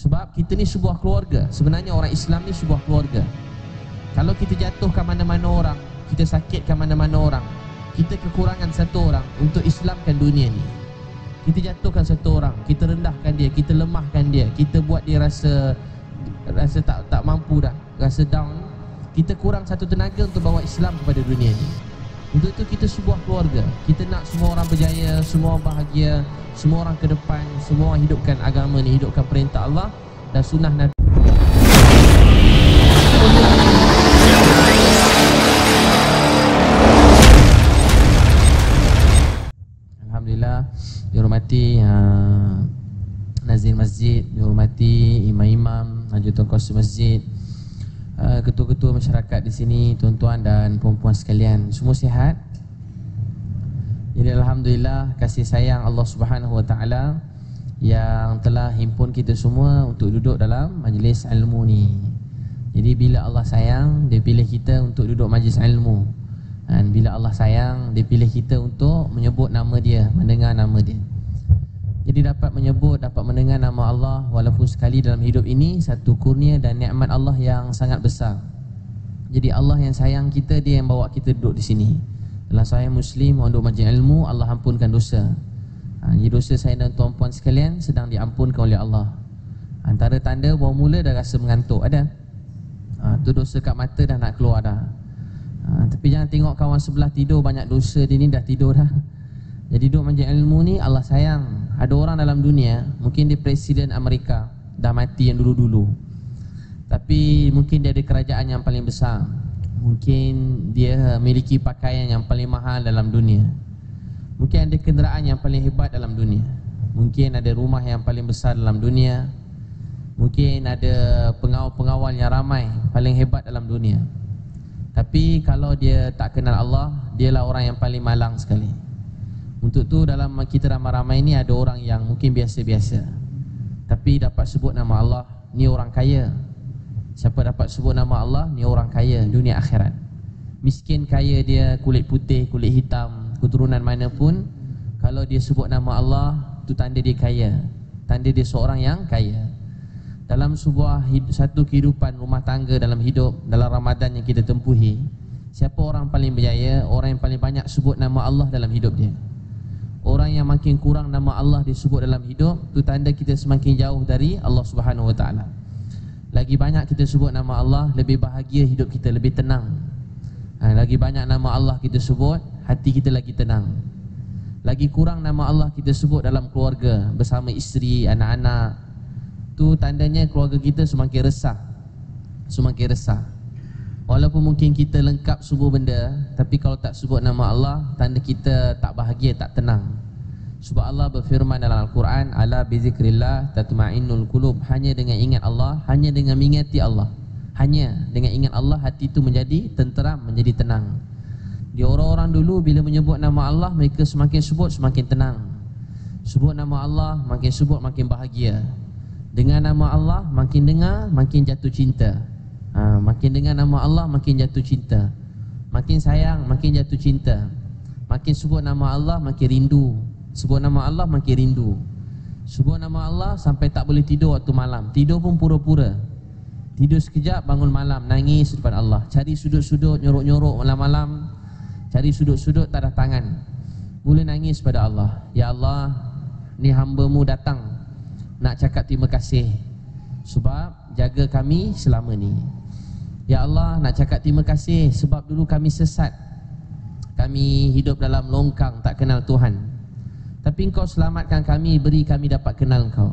Sebab kita ni sebuah keluarga. Sebenarnya orang Islam ni sebuah keluarga. Kalau kita jatuhkan mana-mana orang Kita sakitkan mana-mana orang Kita kekurangan satu orang Untuk Islamkan dunia ni. Kita jatuhkan satu orang Kita rendahkan dia Kita lemahkan dia Kita buat dia rasa Rasa tak tak mampu dah Rasa down. Kita kurang satu tenaga Untuk bawa Islam kepada dunia ni untuk itu kita sebuah keluarga. Kita nak semua orang berjaya Semua orang bahagia Semua orang ke depan Semua orang hidupkan agama ni Hidupkan perintah Allah Dan sunnah Nabi. Alhamdulillah Dihormati uh, Nazir Masjid Dihormati Imam-imam Najutun Qasim Masjid uh, Ketua-ketua masyarakat di sini Tuan-tuan dan perempuan sekalian Semua sihat? Jadi Alhamdulillah Kasih sayang Allah Subhanahu Wa Taala Yang telah himpun kita semua Untuk duduk dalam majlis ilmu ni. Jadi bila Allah sayang Dia pilih kita untuk duduk majlis ilmu. Dan bila Allah sayang Dia pilih kita untuk menyebut nama dia Mendengar nama dia Jadi dapat menyebut, dapat mendengar nama Allah Walaupun sekali dalam hidup ini Satu kurnia dan nikmat Allah yang sangat besar. Jadi Allah yang sayang kita Dia yang bawa kita duduk di sini. Dalam saya Muslim, untuk majlis ilmu Allah ampunkan dosa. Ha, Jadi dosa saya dan tuan-puan sekalian Sedang diampunkan oleh Allah. Antara tanda bahawa mula dah rasa mengantuk Ada? Ha, tu dosa kat mata dah nak keluar dah. Ha, Tapi jangan tengok kawan sebelah tidur Banyak dosa dia ni dah tidur dah. Jadi duduk majlis ilmu ni Allah sayang Ada orang dalam dunia Mungkin dia presiden Amerika Dah mati yang dulu-dulu. Tapi mungkin dia ada kerajaan yang paling besar. Mungkin dia memiliki pakaian yang paling mahal dalam dunia. Mungkin ada kenderaan yang paling hebat dalam dunia. Mungkin ada rumah yang paling besar dalam dunia. Mungkin ada pengawal-pengawal yang ramai Paling hebat dalam dunia. Tapi kalau dia tak kenal Allah Dialah orang yang paling malang sekali Untuk tu dalam kita ramai-ramai ni Ada orang yang mungkin biasa-biasa. Tapi dapat sebut nama Allah Ni orang kaya. Siapa dapat sebut nama Allah Ni orang kaya dunia akhirat. Miskin kaya dia kulit putih, kulit hitam Keturunan mana pun Kalau dia sebut nama Allah tu tanda dia kaya. Tanda dia seorang yang kaya. Dalam sebuah hidup, satu kehidupan rumah tangga dalam hidup dalam Ramadan yang kita tempuhi siapa orang paling berjaya orang yang paling banyak sebut nama Allah dalam hidup dia orang yang makin kurang nama Allah disebut dalam hidup itu tanda kita semakin jauh dari Allah Subhanahu Wa Taala. Lagi banyak kita sebut nama Allah lebih bahagia hidup kita lebih tenang. Ha, lagi banyak nama Allah kita sebut hati kita lagi tenang. Lagi kurang nama Allah kita sebut dalam keluarga bersama isteri anak-anak. Itu tandanya keluarga kita semakin resah. Semakin resah Walaupun mungkin kita lengkap semua benda Tapi kalau tak sebut nama Allah Tanda kita tak bahagia, tak tenang. Sebab Allah berfirman dalam Al-Quran Ala bizikrillah tatma'innul kulub Hanya dengan ingat Allah Hanya dengan mengingati Allah. Hanya dengan ingat Allah Hati itu menjadi tenteram, menjadi tenang. Di orang-orang dulu bila menyebut nama Allah Mereka semakin sebut, semakin tenang. Sebut nama Allah, makin sebut, makin bahagia. Dengan nama Allah makin dengar makin jatuh cinta ha, Makin dengar nama Allah makin jatuh cinta. Makin sayang makin jatuh cinta. Makin sebut nama Allah makin rindu. Sebut nama Allah makin rindu. Sebut nama Allah sampai tak boleh tidur waktu malam. Tidur pun pura-pura. Tidur sekejap bangun malam. Nangis depan Allah. Cari sudut-sudut nyorok-nyorok malam-malam. Cari sudut-sudut tak ada tangan. Mula nangis pada Allah. Ya Allah ni hambamu datang nak cakap terima kasih. Sebab jaga kami selama ni. Ya Allah nak cakap terima kasih sebab dulu kami sesat. Kami hidup dalam longkang tak kenal Tuhan. Tapi engkau selamatkan kami, beri kami dapat kenal engkau.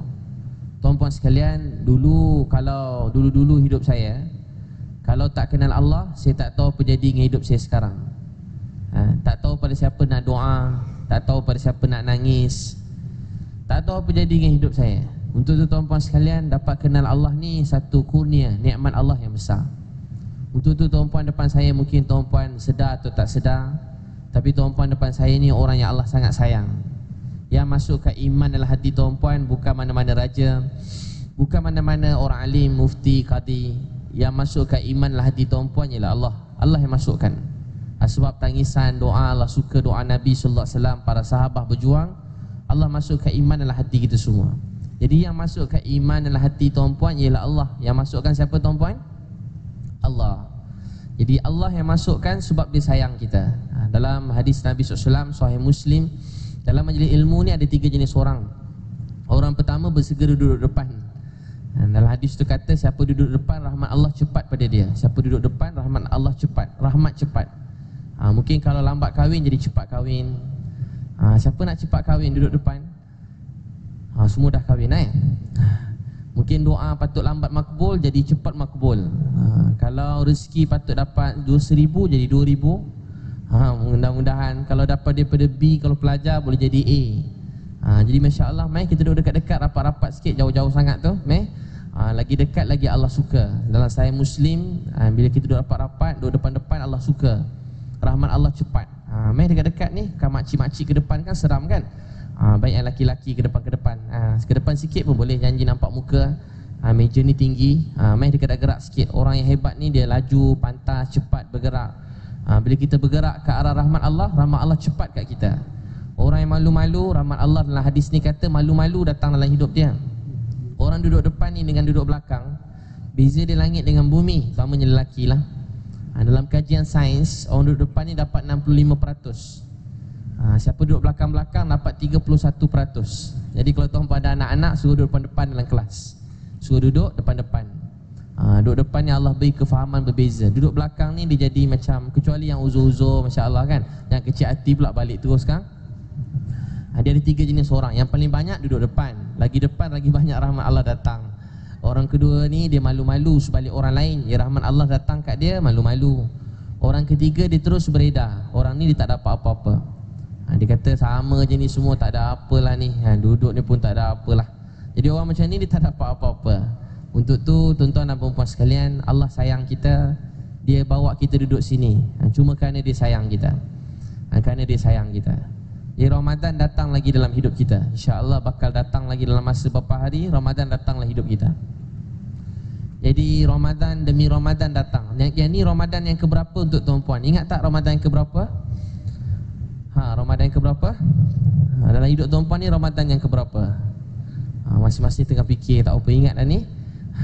Tuan-puan sekalian, dulu kalau dulu-dulu hidup saya, kalau tak kenal Allah, saya tak tahu apa jadi dengan hidup saya sekarang. Ha, tak tahu pada siapa nak doa, tak tahu pada siapa nak nangis, tak tahu apa jadi dengan hidup saya. Untuk tu tuan-puan sekalian dapat kenal Allah ni satu kurnia, nikmat Allah yang besar. Untuk tu tuan-puan depan saya mungkin tuan-puan sedar atau tak sedar, tapi tuan-puan depan saya ni orang yang Allah sangat sayang. Yang masuk ke iman dalam hati tuan-puan bukan mana-mana raja, bukan mana-mana orang alim, mufti, qadi. Yang masuk ke iman dalam hati tuan-puan ialah Allah. Allah yang masukkan. Sebab tangisan doa Allah suka doa Nabi sallallahu alaihi wasallam para sahabat berjuang, Allah masuk ke iman dalam hati kita semua. Jadi yang masukkan iman dalam hati tuan-puan ialah Allah. Yang masukkan siapa tuan-puan? Allah. Jadi Allah yang masukkan sebab dia sayang kita. Ha, dalam hadis Nabi SAW, Sahih Muslim, dalam majlis ilmu ni ada tiga jenis orang. Orang pertama bersegera duduk depan. Ha, dalam hadis tu kata siapa duduk depan rahmat Allah cepat pada dia. Siapa duduk depan rahmat Allah cepat, rahmat cepat. Ha, mungkin kalau lambat kahwin jadi cepat kahwin. Ha, siapa nak cepat kahwin duduk depan? Ha, Semua dah kahwin eh? Mungkin doa patut lambat makbul jadi cepat makbul. Ha, Kalau rezeki patut dapat 2,000 jadi 2,000 ha, Mudah-mudahan. Kalau dapat daripada B kalau pelajar boleh jadi A. Ha, Jadi Masya Allah mai kita duduk dekat-dekat rapat-rapat sikit jauh-jauh sangat tu mai ha, Lagi dekat lagi Allah suka. Dalam saya Muslim ha, bila kita duduk rapat-rapat duduk depan-depan Allah suka. Rahmat Allah cepat. Ha, Mai dekat-dekat ni kan makcik-makcik ke depan kan seram kan? Ha, Baik yang laki-laki ke depan ke depan Ke depan sikit pun boleh. Janji nampak muka. Ha, Meja ni tinggi. Ha, Main dia gerak-gerak sikit. Orang yang hebat ni dia laju, pantas, cepat bergerak. Ha, Bila kita bergerak ke arah rahmat Allah Rahmat Allah cepat kat kita. Orang yang malu-malu Rahmat Allah dalam hadis ni kata Malu-malu datang dalam hidup dia. Orang duduk depan ni dengan duduk belakang Beza dia langit dengan bumi. Sama lelaki lah. Ha, Dalam kajian sains Orang duduk depan ni dapat 65% Ha, siapa duduk belakang-belakang dapat 31%. Jadi kalau tuan pada anak-anak suruh duduk depan-depan dalam kelas. Suruh duduk depan-depan. Ha, duduk depan ni Allah beri kefahaman berbeza. Duduk belakang ni dia jadi macam kecuali yang uzur-uzur masya-Allah kan. Yang kecil hati pula balik terus kan. Ha, dia ada tiga jenis orang. Yang paling banyak duduk depan. Lagi depan lagi banyak rahmat Allah datang. Orang kedua ni dia malu-malu sebalik orang lain. Ya rahmat Allah datang kat dia malu-malu. Orang ketiga dia terus beredar. Orang ni dia tak dapat apa-apa ha, Dia kata sama je ni semua tak ada apalah ni. Ha, Duduk ni pun tak ada apalah. Jadi orang macam ni dia tak dapat apa-apa. Untuk tu tuan-tuan dan perempuan sekalian Allah sayang kita. Dia bawa kita duduk sini. Ha, Cuma kerana dia sayang kita. Ha, Kerana dia sayang kita. Jadi Ramadan datang lagi dalam hidup kita. InsyaAllah bakal datang lagi dalam masa beberapa hari Ramadan datanglah hidup kita. Jadi Ramadan demi Ramadan datang. Yang, yang ni Ramadan yang keberapa untuk tuan-puan? Ingat tak Ramadan yang keberapa? Ha, Ramadan yang keberapa? Ha, dalam hidup tuan-puan ni Ramadan yang keberapa? Ha, masing-masing tengah fikir tak apa ingat dah ni.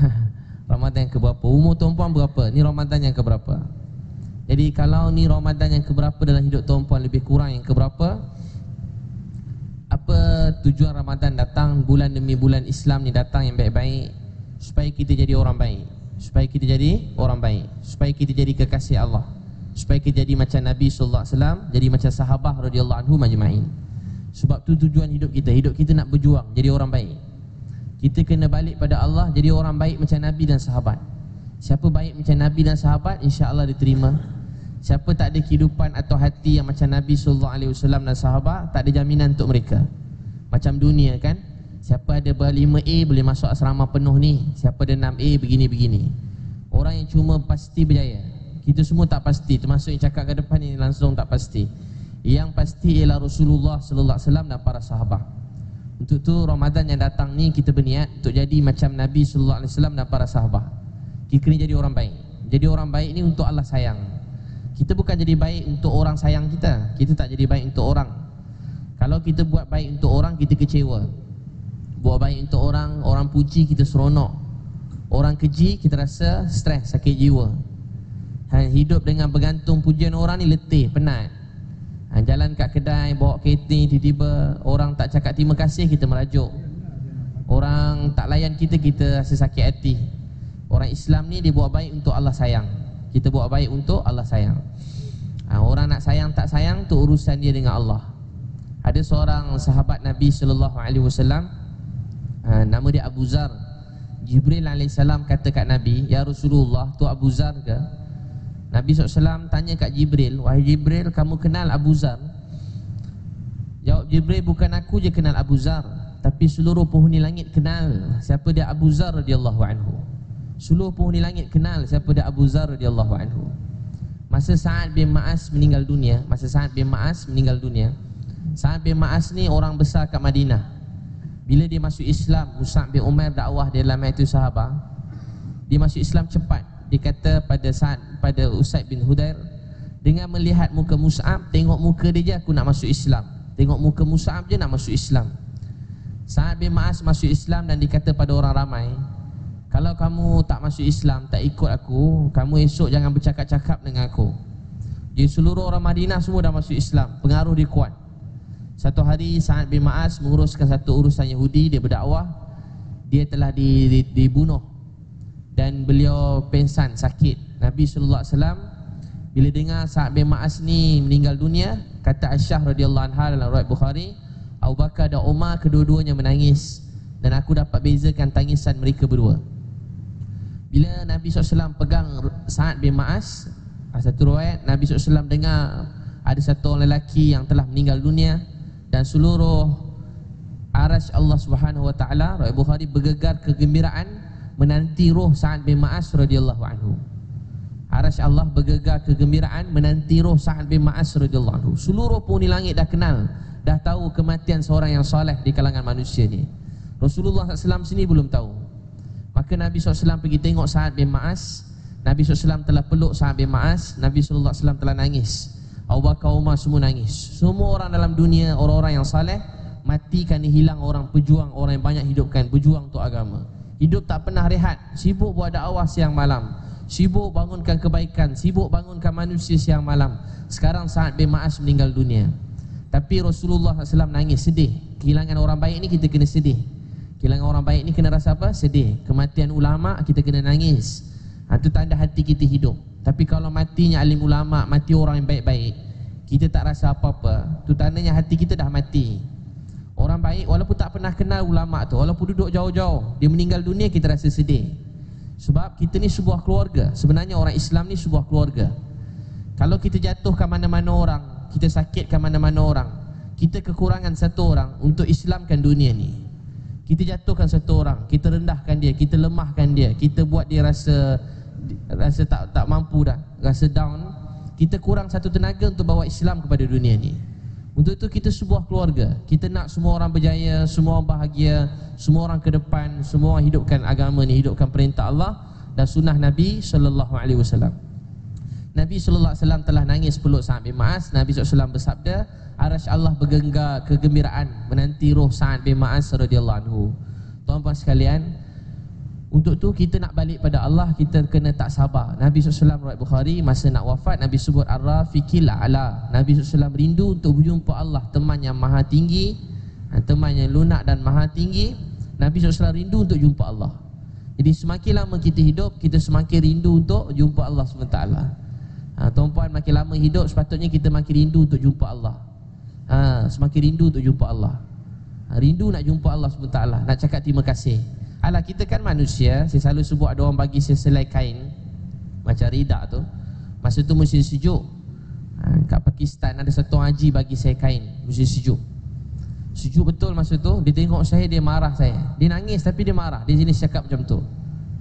Ramadan yang keberapa? Umur tuan-puan berapa? Ni Ramadan yang keberapa? Jadi kalau ni Ramadan yang keberapa dalam hidup tuan-puan lebih kurang yang keberapa? Apa tujuan Ramadan datang bulan demi bulan Islam ni datang yang baik-baik supaya kita jadi orang baik, supaya kita jadi orang baik, supaya kita jadi kekasih Allah supaya kita jadi macam Nabi sallallahu alaihi wasallam, jadi macam sahabat radhiyallahu anhu majma'in. Sebab tu tujuan hidup kita, hidup kita nak berjuang jadi orang baik. Kita kena balik pada Allah jadi orang baik macam Nabi dan sahabat. Siapa baik macam Nabi dan sahabat, insya-Allah diterima. Siapa tak ada kehidupan atau hati yang macam Nabi sallallahu alaihi wasallam dan sahabat, tak ada jaminan untuk mereka. Macam dunia kan? Siapa ada ber 5A boleh masuk asrama penuh ni. Siapa ada 6A begini-begini. Orang yang cuma pasti berjaya kita semua tak pasti. Termasuk yang cakap ke depan ini langsung tak pasti. Yang pasti ialah Rasulullah sallallahu alaihi wasallam dan para sahabat untuk tu Ramadan yang datang ni kita berniat untuk jadi macam Nabi sallallahu alaihi wasallam dan para sahabat kita kena jadi orang baik. Jadi orang baik ni untuk Allah sayang. Kita bukan jadi baik untuk orang sayang kita. Kita tak jadi baik untuk orang. Kalau kita buat baik untuk orang kita kecewa. Buat baik untuk orang orang puji kita seronok. Orang keji kita rasa stres sakit jiwa ha, Hidup dengan bergantung pujian orang ni letih, penat. Ha, Jalan kat kedai, bawa kereta Tiba-tiba orang tak cakap terima kasih Kita merajuk. Orang tak layan kita, kita rasa sakit hati. Orang Islam ni dia buat baik untuk Allah sayang. Kita buat baik untuk Allah sayang. Ha, Orang nak sayang tak sayang tu urusan dia dengan Allah. Ada seorang sahabat Nabi Sallallahu Alaihi Wasallam ha, Nama dia Abu Zar. Jibril AS kata kat Nabi Ya Rasulullah tu Abu Zar ke Nabi SAW tanya kat Jibril Wahai Jibril kamu kenal Abu Zar? Jawab Jibril bukan aku je kenal Abu Zar Tapi seluruh penghuni langit kenal Siapa dia Abu Zar radhiyallahu anhu. Seluruh penghuni langit kenal Siapa dia Abu Zar radhiyallahu anhu. Masa Sa'ad bin Ma'as meninggal dunia Masa Sa'ad bin Ma'as meninggal dunia Sa'ad bin Ma'as ni orang besar kat Madinah. Bila dia masuk Islam Musab bin Umar dakwah dia dalam itu sahabat Dia masuk Islam cepat dia kata pada saat pada Usaid bin Hudair dengan melihat muka Mus'ab tengok muka dia je aku nak masuk Islam. Tengok muka Mus'ab je nak masuk Islam. Sa'ad bin Ma'as masuk Islam dan dikata pada orang ramai Kalau kamu tak masuk Islam, tak ikut aku Kamu esok jangan bercakap-cakap dengan aku. Jadi seluruh orang Madinah semua dah masuk Islam Pengaruh dia kuat. Satu hari Sa'ad bin Ma'as menguruskan satu urusan Yahudi Dia berdakwah Dia telah di, di, dibunuh Dan beliau pensan, sakit. Nabi SAW Bila dengar Sa'ad bin Ma'as ni meninggal dunia Kata Aisyah radhiyallahu anha dalam riwayat Bukhari Abu Bakar dan Umar kedua-duanya menangis. Dan aku dapat bezakan tangisan mereka berdua. Bila Nabi SAW pegang Sa'ad bin Ma'as Satu riwayat Nabi SAW dengar Ada satu orang lelaki yang telah meninggal dunia. Dan seluruh Arash Allah Subhanahu Wa Taala Riwayat Bukhari bergegar kegembiraan Menanti roh Sa'ad bin Ma'as radhiyallahu anhu. Arash Allah bergegar kegembiraan Menanti roh Sa'ad bin Ma'as radhiyallahu anhu. Seluruh penghuni langit dah kenal dah tahu kematian seorang yang soleh di kalangan manusia ni. Rasulullah SAW sini belum tahu. Maka Nabi SAW pergi tengok Sa'ad bin Ma'as. Nabi SAW telah peluk Sa'ad bin Ma'as. Nabi SAW telah nangis. Abu Bakar Umar semua nangis. Semua orang dalam dunia orang-orang yang soleh mati kan hilang orang pejuang orang yang banyak hidupkan pejuang untuk agama hidup tak pernah rehat. Sibuk buat dakwah siang malam. Sibuk bangunkan kebaikan. Sibuk bangunkan manusia siang malam. Sekarang Sa'ad bin Ma'as meninggal dunia. Tapi Rasulullah SAW nangis sedih. Kehilangan orang baik ni kita kena sedih. Kehilangan orang baik ni kena rasa apa? Sedih. Kematian ulama kita kena nangis. Itu ha, tanda hati kita hidup. Tapi kalau matinya alim ulama Mati orang yang baik-baik Kita tak rasa apa-apa. Itu tandanya hati kita dah mati Orang baik walaupun tak pernah kenal ulama tu Walaupun duduk jauh-jauh Dia meninggal dunia kita rasa sedih. Sebab kita ni sebuah keluarga. Sebenarnya orang Islam ni sebuah keluarga. Kalau kita jatuhkan mana-mana orang kita sakitkan mana-mana orang kita kekurangan satu orang untuk islamkan dunia ni. Kita jatuhkan satu orang kita rendahkan dia kita lemahkan dia kita buat dia rasa rasa tak tak mampu dah rasa down kita kurang satu tenaga untuk bawa Islam kepada dunia ni untuk itu kita sebuah keluarga. Kita nak semua orang berjaya semua orang bahagia semua orang ke depan semua orang hidupkan agama ni hidupkan perintah Allah dan sunnah Nabi sallallahu alaihi wasallam. Nabi SAW telah nangis peluk Sa'ad bin Ma'as Nabi SAW bersabda Arash Allah bergenggar kegembiraan Menanti roh Sa'ad bin Ma'as radhiyallahu anhu. Tuan-tuan sekalian Untuk tu kita nak balik pada Allah Kita kena tak sabar. Nabi SAW Ruat Bukhari Masa nak wafat Nabi sebut Ar-Rafiqil A'la. Nabi SAW rindu untuk berjumpa Allah Teman yang maha tinggi ha, Teman yang lunak dan maha tinggi. Nabi SAW rindu untuk jumpa Allah. Jadi semakin lama kita hidup Kita semakin rindu untuk jumpa Allah SWT. Ha, Tuan-puan makin lama hidup Sepatutnya kita makin rindu untuk jumpa Allah. Ha, Semakin rindu untuk jumpa Allah. Ha, Rindu nak jumpa Allah SWT. Nak cakap terima kasih Alah kita kan manusia Saya selalu sebut ada orang bagi seselai kain. Macam ridak tu. Masa tu musim sejuk. Ha, Kat Pakistan ada satu haji bagi saya kain Musim sejuk. Sejuk betul masa tu. Dia tengok saya dia marah saya. Dia nangis tapi dia marah. Dia jenis cakap macam tu.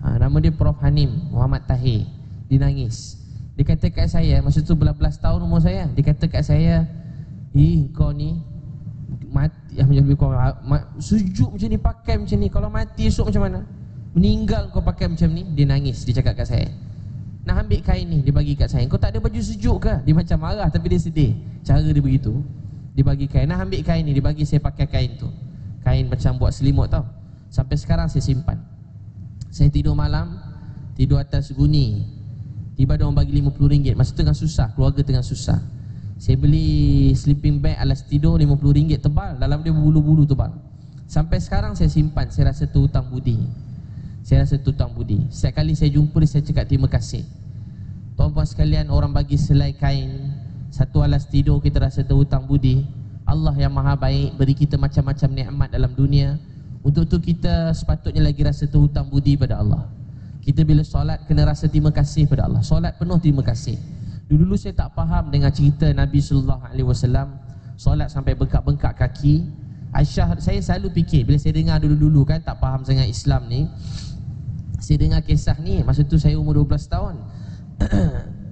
Ha, Nama dia Prof. Hanim Muhammad Tahir. Dia nangis. Dia kata kat saya Masa tu belas-belas tahun umur saya Dia kata kat saya Ih kau ni Mati ah, macam kau ma, Sujud macam ni Pakai macam ni. Kalau mati esok macam mana? Meninggal kau pakai macam ni Dia nangis. Dia cakap kat saya Nak ambil kain ni Dia bagi kat saya. Kau tak ada baju sejuk ke? Dia macam marah Tapi dia sedih. Cara dia begitu Dia bagi kain. Nak ambil kain ni Dia bagi saya pakai kain tu. Kain macam buat selimut tau. Sampai sekarang saya simpan. Saya tidur malam Tidur atas guni. Tiba ada orang bagi RM50 Masa tengah susah Keluarga tengah susah Saya beli sleeping bag alas tidur RM50 tebal. Dalam dia bulu-bulu tebal. Sampai sekarang saya simpan. Saya rasa tu hutang budi. Saya rasa tu hutang budi. Setiap kali saya jumpa dia Saya cakap terima kasih. Tuan-tuan sekalian Orang bagi selai kain Satu alas tidur Kita rasa tu hutang budi. Allah yang maha baik Beri kita macam-macam nikmat dalam dunia. Untuk tu kita sepatutnya lagi rasa tu hutang budi pada Allah. Kita bila solat kena rasa terima kasih pada Allah. Solat penuh terima kasih. Dulu-dulu saya tak faham dengan cerita Nabi sallallahu alaihi wasallam solat sampai bengkak-bengkak kaki. Aisyah saya selalu fikir bila saya dengar dulu-dulu kan tak faham sangat Islam ni. Saya dengar kisah ni masa tu saya umur 12 tahun.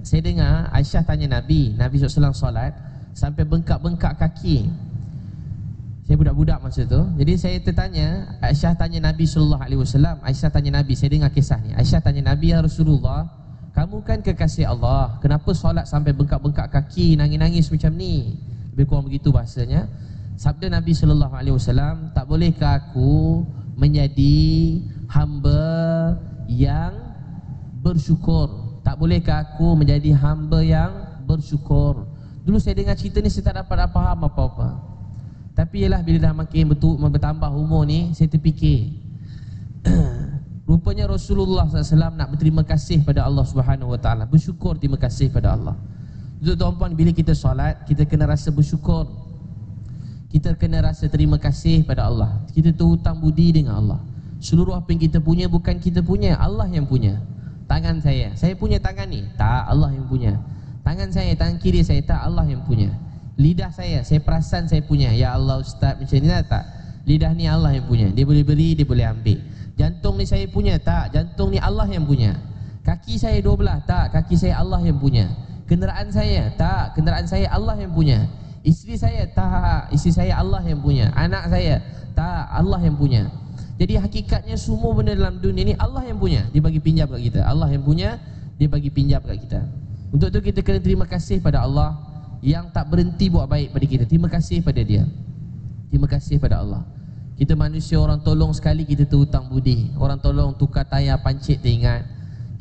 saya dengar Aisyah tanya Nabi, Nabi SAW solat sampai bengkak-bengkak kaki. Saya budak-budak masa tu. Jadi saya tertanya, Aisyah tanya Nabi sallallahu alaihi wasallam, Aisyah tanya Nabi, saya dengar kisah ni. Aisyah tanya Nabi ya Rasulullah, kamu kan kekasih Allah, kenapa solat sampai bengkak-bengkak kaki, nangis-nangis macam ni? Lebih kurang begitu bahasanya. Sabda Nabi sallallahu alaihi wasallam, tak bolehkah aku menjadi hamba yang bersyukur? Tak bolehkah aku menjadi hamba yang bersyukur? Dulu saya dengar cerita ni saya tak dapat faham apa-apa. Tapi ialah bila dah makin betul bertambah umur ni, saya terfikir Rupanya Rasulullah SAW nak berterima kasih pada Allah Subhanahu Wa Taala, bersyukur terima kasih pada Allah. Untuk tuan-puan bila kita solat, kita kena rasa bersyukur. Kita kena rasa terima kasih pada Allah. Kita tu hutang budi dengan Allah. Seluruh apa yang kita punya bukan kita punya, Allah yang punya. Tangan saya, saya punya tangan ni, tak Allah yang punya. Tangan saya, tangan kiri saya, tak Allah yang punya. Lidah saya, saya perasan saya punya. Ya Allah Ustaz macam ni lah tak? Lidah ni Allah yang punya. Dia boleh beri, dia boleh ambil. Jantung ni saya punya tak. Jantung ni Allah yang punya. Kaki saya dua belah tak. Kaki saya Allah yang punya. Kenderaan saya tak. Kenderaan saya Allah yang punya. Isteri saya tak. Isteri saya Allah yang punya. Anak saya tak. Allah yang punya. Jadi hakikatnya semua benda dalam dunia ni Allah yang punya. Dia bagi pinjam kat kita. Allah yang punya Dia bagi pinjam kat kita. Untuk tu kita kena terima kasih pada Allah Yang tak berhenti buat baik pada kita. Terima kasih pada dia. Terima kasih pada Allah kita manusia orang tolong sekali kita terhutang budi. Orang tolong tukar tayar pancit teringat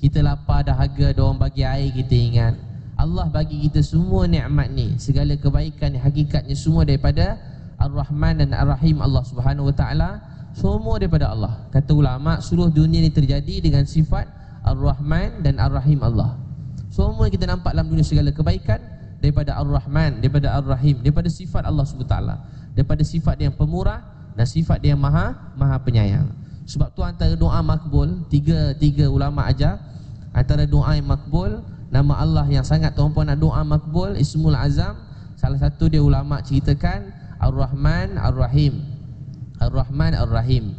Kita lapar dahaga ada orang bagi air kita ingat. Allah bagi kita semua nikmat ni. Segala kebaikan ni hakikatnya semua daripada Ar-Rahman dan Ar-Rahim Allah Subhanahu Wa Taala. Semua daripada Allah. Kata ulama seluruh dunia ni terjadi dengan sifat Ar-Rahman dan Ar-Rahim Allah. Semua kita nampak dalam dunia segala kebaikan Daripada Ar-Rahman, daripada Ar-Rahim Daripada sifat Allah Subhanahu Wa Taala. Daripada sifat dia yang pemurah dan sifat dia maha maha penyayang. Sebab tu antara doa makbul, tiga tiga ulama ajar antara doa yang makbul, nama Allah yang sangat tuan-puan nak doa makbul Ismul Azam, salah satu dia ulama ceritakan Ar-Rahman Ar-Rahim. Ar-Rahman Ar-Rahim.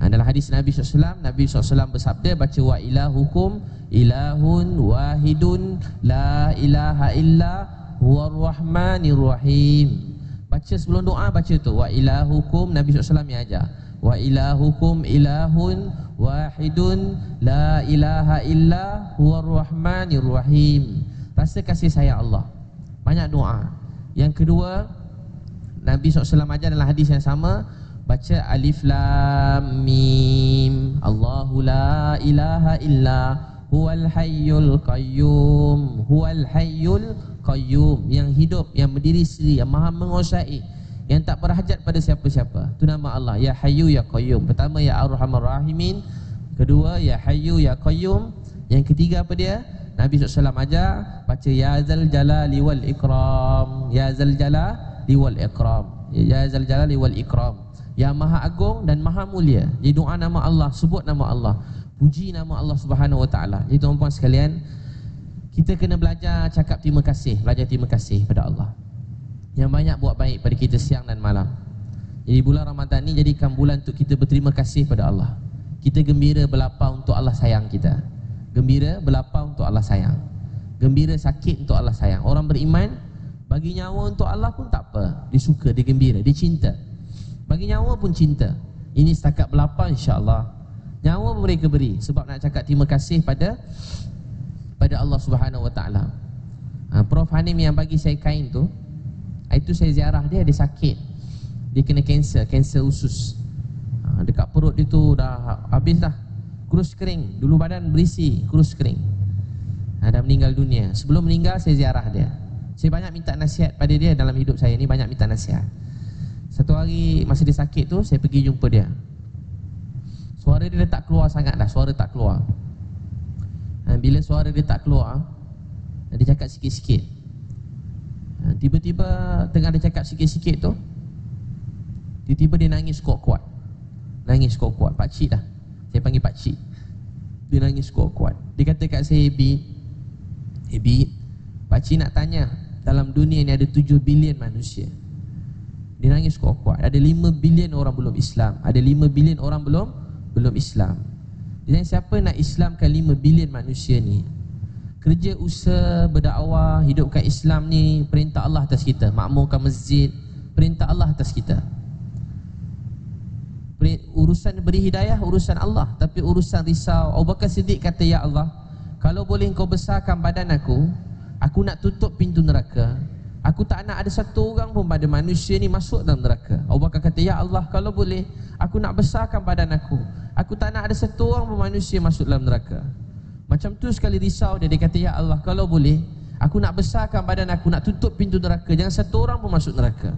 Ha, dalam hadis Nabi SAW Nabi SAW bersabda Baca wa ilahukum Ilahun wahidun La ilaha illa Huwa rahmanir rahim Baca sebelum doa baca tu. Wa ilahukum Nabi SAW yang ajar. Wa ilahukum ilahun wahidun la ilaha illa huwa rahmanir rahim. Rasa kasih sayang Allah. Banyak doa. Yang kedua Nabi SAW ajar dalam hadis yang sama baca alif lam mim. Allahu la ilaha illa huwal hayyul qayyum. Huwal hayyul qayyum yang hidup yang berdiri sendiri yang maha menguasai yang tak berhajat pada siapa-siapa. Itu nama Allah. Ya hayyu ya qayyum. Pertama ya arhamar rahimin. Kedua ya hayyu ya qayyum. Yang ketiga apa dia? Nabi SAW ajar baca ya zal jalali wal ikram. Ya zal jalali wal ikram. Ya zal jalali wal ikram. Yang maha agung dan maha mulia. Jadi doa nama Allah sebut nama Allah. Puji nama Allah Subhanahu Wa Taala. Jadi tuan-tuan sekalian, kita kena belajar cakap terima kasih, belajar terima kasih pada Allah. Yang banyak buat baik pada kita siang dan malam. Jadi bulan Ramadan ni jadikan bulan untuk kita berterima kasih pada Allah. Kita gembira berlapar untuk Allah sayang kita. Gembira berlapar untuk Allah sayang. Gembira sakit untuk Allah sayang. Orang beriman bagi nyawa untuk Allah pun tak apa. Dia suka, dia gembira, dia cinta. Bagi nyawa pun cinta. Ini setakat berlapar insya-Allah Nyawa mereka beri sebab nak cakap terima kasih pada pada Allah Subhanahu Wa Taala. Ha, Prof Hanim yang bagi saya kain tu, itu saya ziarah dia dia sakit. Dia kena kanser, kanser usus. Ha, dekat perut dia tu dah habis dah. Kurus kering. Dulu badan berisi, kurus kering. Ha, dah meninggal dunia. Sebelum meninggal saya ziarah dia. Saya banyak minta nasihat pada dia dalam hidup saya ni banyak minta nasihat. Satu hari masa dia sakit tu saya pergi jumpa dia. Suara dia tak keluar sangat dah Suara tak keluar ha, Bila suara dia tak keluar Dia cakap sikit-sikit. Ha, Tiba-tiba Tengah dia cakap sikit-sikit tu Tiba-tiba dia nangis kuat-kuat. Nangis kuat-kuat. Pakcik dah. Saya panggil pakcik Dia nangis kuat-kuat. Dia kata kat saya Ebi Ebi Pakcik nak tanya Dalam dunia ni ada 7 bilion manusia. Dia nangis kuat-kuat. Ada 5 bilion orang belum Islam. Ada 5 bilion orang belum belum Islam. Dan siapa nak Islamkan 5 bilion manusia ni? Kerja usaha berdakwah hidupkan Islam ni perintah Allah atas kita, makmurkan masjid, perintah Allah atas kita. Urusan beri hidayah urusan Allah, tapi urusan risau Abu Bakar Siddiq kata ya Allah, kalau boleh kau besarkan badan aku, aku nak tutup pintu neraka Aku tak nak ada satu orang pun pada manusia ni masuk dalam neraka. Abu Bakar kata, Ya Allah, kalau boleh, aku nak besarkan badan aku. Aku tak nak ada satu orang pun manusia masuk dalam neraka. Macam tu sekali risau dia, dia kata, Ya Allah, kalau boleh, aku nak besarkan badan aku, nak tutup pintu neraka. Jangan satu orang pun masuk neraka.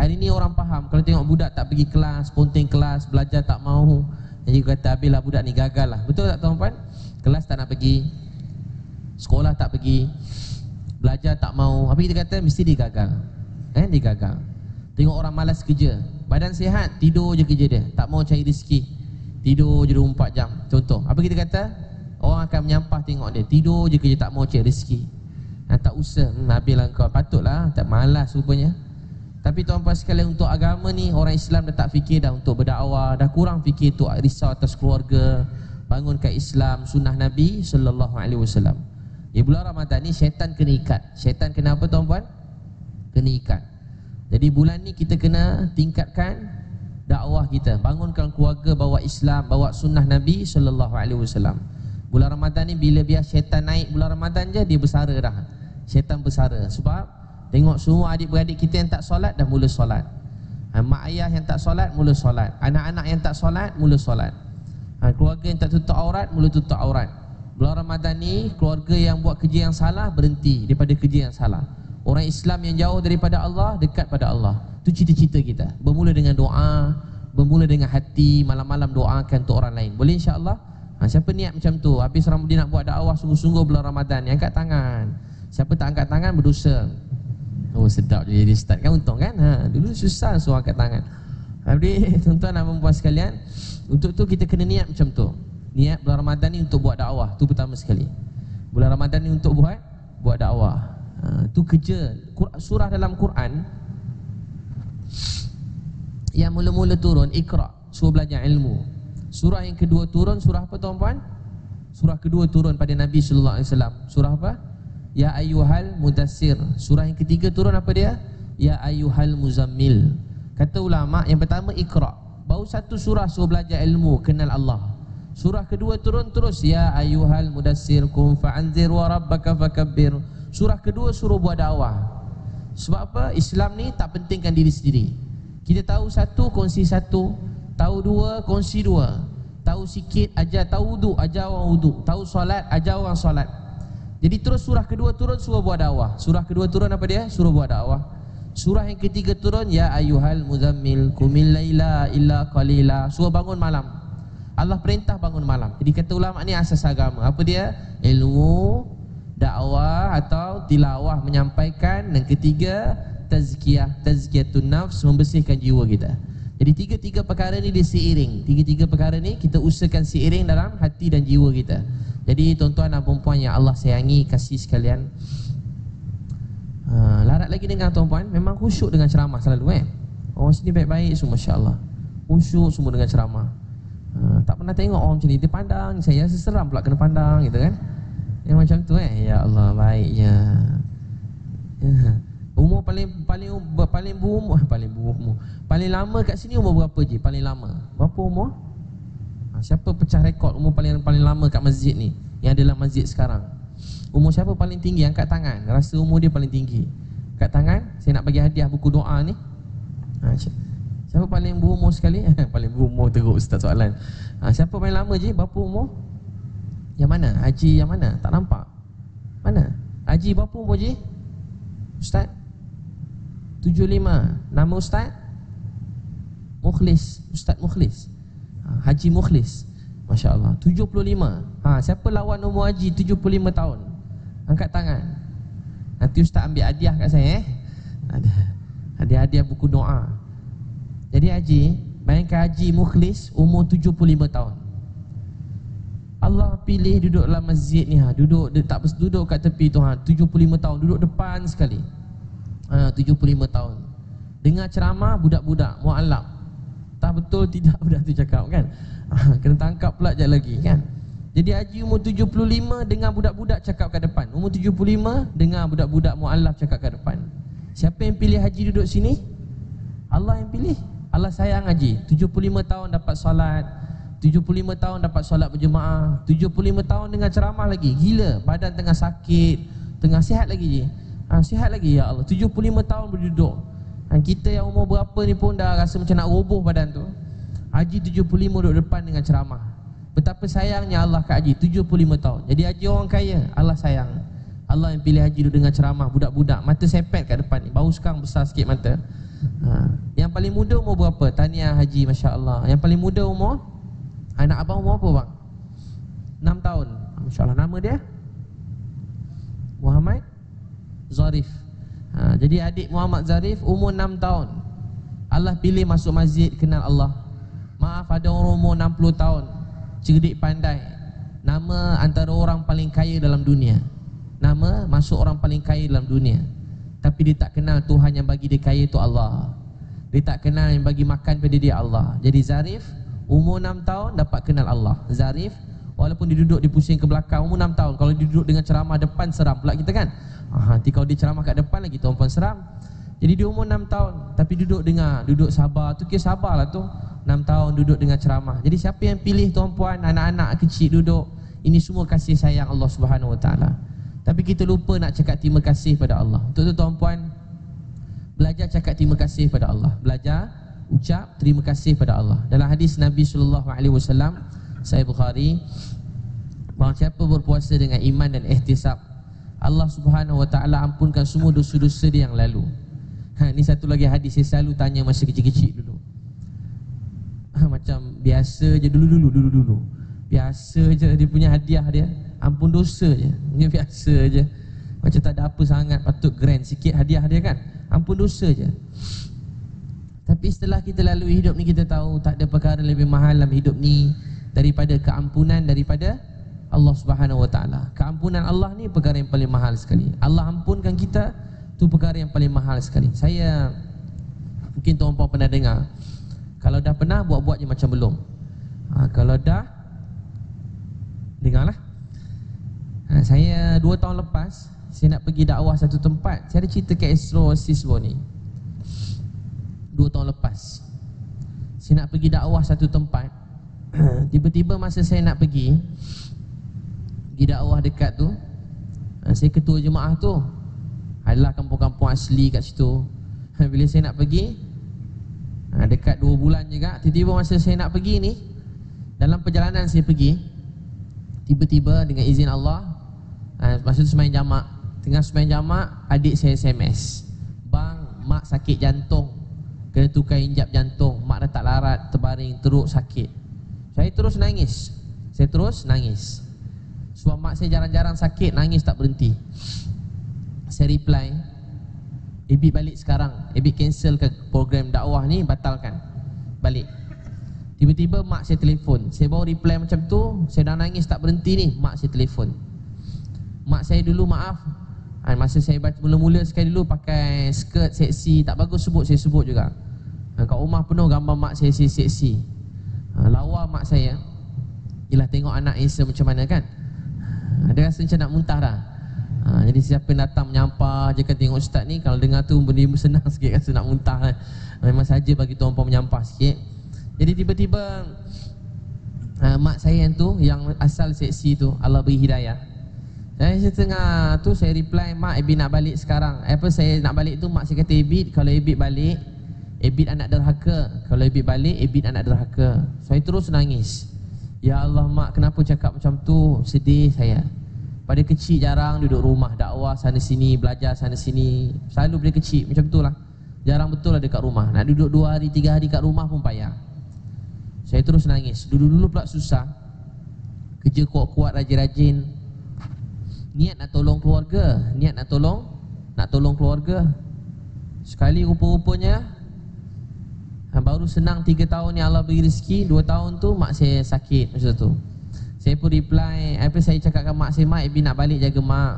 Hari ni orang faham, kalau tengok budak tak pergi kelas, ponteng kelas, belajar tak mau. Jadi kata, habislah budak ni gagal lah. Betul tak tuan-tuan? Kelas tak nak pergi, sekolah tak pergi, belajar tak mau. Apa kita kata mesti dia gagal. Eh dia gagal. Tengok orang malas kerja. Badan sihat tidur je kerja dia. Tak mau cari rezeki. Tidur je 24 jam. Contoh. Apa kita kata? Orang akan menyampah tengok dia. Tidur je kerja tak mau cari rezeki. Ha, tak usah. Hmm, habislah kau. Patutlah. Tak malas rupanya. Tapi tuan-tuan sekalian untuk agama ni orang Islam dah tak fikir dah untuk berdakwah. Dah kurang fikir untuk risau atas keluarga bangunkan Islam sunnah Nabi sallallahu alaihi wasallam di bulan Ramadan ni syaitan kena ikat. Syaitan kena apa tuan-puan? Kena ikat. Jadi bulan ni kita kena tingkatkan dakwah kita, bangunkan keluarga bawa Islam, bawa sunnah Nabi wasallam. Bulan Ramadan ni bila biar syaitan naik bulan Ramadan je dia bersara dah. Syaitan bersara sebab tengok semua adik-beradik kita yang tak solat dah mula solat. Ha, mak ayah yang tak solat mula solat. Anak-anak yang tak solat mula solat. Ha, keluarga yang tak tutup aurat mula tutup aurat. Bulan Ramadan ni keluarga yang buat kerja yang salah berhenti daripada kerja yang salah. Orang Islam yang jauh daripada Allah dekat pada Allah. Itu cita-cita kita. Bermula dengan doa, bermula dengan hati, malam-malam doakan untuk orang lain. Boleh insya-Allah? Ha, siapa niat macam tu? Habis Ramadan nak buat dakwah sungguh-sungguh bulan Ramadan, yang angkat tangan. Siapa tak angkat tangan berdosa. Oh sedap je jadi start kan untung kan? Ha, dulu susah suruh angkat tangan. Habis tuan-tuan dan puan sekalian, untuk tu kita kena niat macam tu niat bulan Ramadan ni untuk buat dakwah tu pertama sekali. Bulan Ramadan ni untuk buat? Buat dakwah. Ha, tu kerja surah dalam Quran. Yang mula-mula turun ikra suruh belajar ilmu. Surah yang kedua turun surah apa tuan-puan? Surah kedua turun pada Nabi sallallahu alaihi wasallam. Surah apa? Ya ayyuhal mudassir surah yang ketiga turun apa dia? Ya ayyuhal muzammil. Kata ulama yang pertama ikra baru satu surah suruh belajar ilmu kenal Allah Surah kedua turun terus ya ayuhal mudassir kum fa'anzir wa rabbaka fakabbir. Surah kedua suruh buat dakwah. Sebab apa? Islam ni tak pentingkan diri sendiri. Kita tahu satu kongsi satu, tahu dua kongsi dua. Tahu sikit ajar tahu wudu, ajar orang wudu. Tahu solat, ajar orang solat. Jadi terus surah kedua turun suruh buat dakwah. Surah kedua turun apa dia? Suruh buat dakwah. Surah yang ketiga turun ya ayuhal muzammil kumil laila illa qalila. Suruh bangun malam. Allah perintah bangun malam. Jadi kata ulama ni asas agama. Apa dia? Ilmu, dakwah atau tilawah menyampaikan dan ketiga tazkiyah, tazkiyatun nafs membersihkan jiwa kita. Jadi tiga-tiga perkara ni dia seiring. Tiga-tiga perkara ni kita usahakan seiring dalam hati dan jiwa kita. Jadi tuan-tuan dan puan yang Allah sayangi, kasih sekalian. Ha, larat lagi dengan tuan-puan, memang khusyuk dengan ceramah selalu eh. Orang sini baik-baik semua masya-Allah. Khusyuk semua dengan ceramah. Ha, tak pernah tengok orang macam ni. Dia pandang Saya rasa seram pula kena pandang gitu kan? Yang macam tu eh? Ya Allah baiknya. Ya. Umur paling paling paling umur paling umur paling lama kat sini umur berapa je paling lama? Berapa umur? Ha, siapa pecah rekod umur paling paling lama kat masjid ni? Yang adalah masjid sekarang. Umur siapa paling tinggi? Angkat tangan. Rasa umur dia paling tinggi. Angkat tangan saya nak bagi hadiah buku doa ni. Ha, Siapa paling berumur sekali? paling berumur teruk ustaz soalan. Ha, siapa paling lama je? Berapa umur? Yang mana? Haji yang mana? Tak nampak. Mana? Haji berapa umur je? Ustaz? 75. Nama ustaz? Mukhlis. Ustaz Mukhlis. Ha, Haji Mukhlis. Masya Allah. 75. Ha, siapa lawan umur haji 75 tahun? Angkat tangan. Nanti ustaz ambil hadiah kat saya eh. Ada. Hadiah-hadiah buku doa. Jadi Haji Bayangkan Haji Mukhlis Umur 75 tahun. Allah pilih duduk dalam masjid ni ha. Duduk tak duduk kat tepi tu ha. 75 tahun Duduk depan sekali. Ha, 75 tahun. Dengar ceramah budak-budak Mu'alak Tak betul tidak budak tu cakap kan? Ha, Kena tangkap pula je lagi kan? Jadi Haji umur 75 Dengar budak-budak cakap kat depan. Umur 75 Dengar budak-budak mu'alaf cakap kat depan. Siapa yang pilih Haji duduk sini? Allah yang pilih Allah sayang Haji. 75 tahun dapat solat. 75 tahun dapat solat berjemaah. 75 tahun dengan ceramah lagi. Gila Badan tengah sakit. Tengah sihat lagi je ha, ha, Sihat lagi ya Allah. 75 tahun berduduk ha, Kita yang umur berapa ni pun dah rasa macam nak roboh badan tu. Haji 75 duduk depan dengan ceramah. Betapa sayangnya Allah ke Haji 75 tahun. Jadi Haji orang kaya Allah sayang. Allah yang pilih Haji duduk dengan ceramah Budak-budak. Mata sepet kat depan ni. Baru sekarang besar sikit mata ha. Yang paling muda umur berapa? Tania Haji Masya Allah Yang paling muda umur? Anak abang umur apa bang? 6 tahun Masya Allah Nama dia? Muhammad Zarif ha. Jadi adik Muhammad Zarif Umur 6 tahun Allah pilih masuk masjid Kenal Allah Maaf ada orang umur 60 tahun cerdik pandai Nama antara orang paling kaya dalam dunia Nama masuk orang paling kaya dalam dunia Tapi dia tak kenal Tuhan yang bagi dia kaya itu Allah. Dia tak kenal yang bagi makan pada dia Allah. Jadi Zarif Umur 6 tahun dapat kenal Allah. Zarif Walaupun dia duduk dipusing ke belakang Umur 6 tahun. Kalau dia duduk dengan ceramah depan Seram pula kita kan? Ah, Nanti kalau dia ceramah kat depan lagi Tuan pun seram. Jadi dia umur 6 tahun. Tapi duduk dengar Duduk sabar. Tu kira sabar lah tu. 6 tahun duduk dengan ceramah. Jadi siapa yang pilih tuan-puan anak-anak kecil duduk ini semua kasih sayang Allah Subhanahu Wa Taala. Tapi kita lupa nak cakap terima kasih pada Allah. Untuk tu tuan-puan belajar cakap terima kasih pada Allah. Belajar ucap terima kasih pada Allah. Dalam hadis Nabi sallallahu alaihi wasallam Sahih Bukhari bahawa siapa berpuasa dengan iman dan ihtisab Allah Subhanahu Wa Taala ampunkan semua dosa-dosa dia yang lalu. Ha, ini satu lagi hadis saya selalu tanya masa kecil-kecil dulu ha, macam biasa je dulu-dulu dulu-dulu. Biasa je dia punya hadiah dia. Ampun dosa je. Dia biasa je. Macam tak ada apa sangat patut grand sikit hadiah dia kan. Ampun dosa je. Tapi setelah kita lalui hidup ni kita tahu tak ada perkara lebih mahal dalam hidup ni daripada keampunan daripada Allah Subhanahu Wa Taala. Keampunan Allah ni perkara yang paling mahal sekali. Allah ampunkan kita tu perkara yang paling mahal sekali. Saya mungkin tuan-tuan pernah dengar kalau dah pernah buat-buat je macam belum ha, Kalau dah Dengarlah ha, Saya dua tahun lepas Saya nak pergi dakwah satu tempat. Saya ada cerita ke Astro Siswo ni. Dua tahun lepas. Saya nak pergi dakwah satu tempat. Tiba-tiba masa saya nak pergi Pergi dakwah dekat tu ha, Saya ketua jemaah tu. Adalah kampung-kampung asli kat situ. Bila saya nak pergi ha, Dekat dua bulan juga Tiba-tiba masa saya nak pergi ni Dalam perjalanan saya pergi Tiba-tiba dengan izin Allah ha, Masa tu semain jamak. Tengah semain jamak Adik saya SMS Bang, mak sakit jantung. Kena tukar injap jantung. Mak dah tak larat, terbaring, teruk, sakit. Saya terus nangis. Saya terus nangis. Sebab mak saya jarang-jarang sakit Nangis tak berhenti. Saya reply Ebit balik sekarang. Ebit cancel ke program dakwah ni Batalkan. Balik. Tiba-tiba mak saya telefon. Saya baru reply macam tu Saya dah nangis tak berhenti ni Mak saya telefon Mak saya dulu maaf. Ha, Masa saya baca mula-mula sekali dulu Pakai skirt seksi. Tak bagus sebut saya sebut juga. Ha, Kat rumah penuh gambar mak saya seksi. Ha, Lawa mak saya. Yelah tengok anak Isa macam mana kan? Ha, Dia rasa macam nak muntah dah. Ha, jadi siapa yang datang menyampah je kan tengok ustaz ni. Kalau dengar tu benda senang sikit rasa nak muntah kan. Memang saja bagi tuan puan menyampah sikit. Jadi tiba-tiba uh, mak saya yang tu yang asal seksi tu Allah beri hidayah. Saya setengah tu saya reply mak Ebit nak balik sekarang. Apa saya nak balik tu mak saya kata Ebit kalau Ebit balik Ebit anak derhaka. Kalau Ebit balik Ebit anak derhaka. Saya terus nangis. Ya Allah mak kenapa cakap macam tu? Sedih saya. Pada kecil jarang duduk rumah dakwah sana sini, belajar sana sini. Selalu pada kecil macam tu lah. Jarang betul lah dekat rumah. Nak duduk dua hari, tiga hari kat rumah pun payah. Saya terus nangis. Dulu-dulu pula susah. Kerja kuat-kuat, rajin-rajin. Niat nak tolong keluarga. Niat nak tolong, nak tolong keluarga. Sekali rupa-rupanya, ha, baru senang tiga tahun yang Allah beri rezeki. Dua tahun tu mak saya sakit macam tu. Saya pun reply Apa saya cakap dengan mak saya Mak Ibi nak balik jaga mak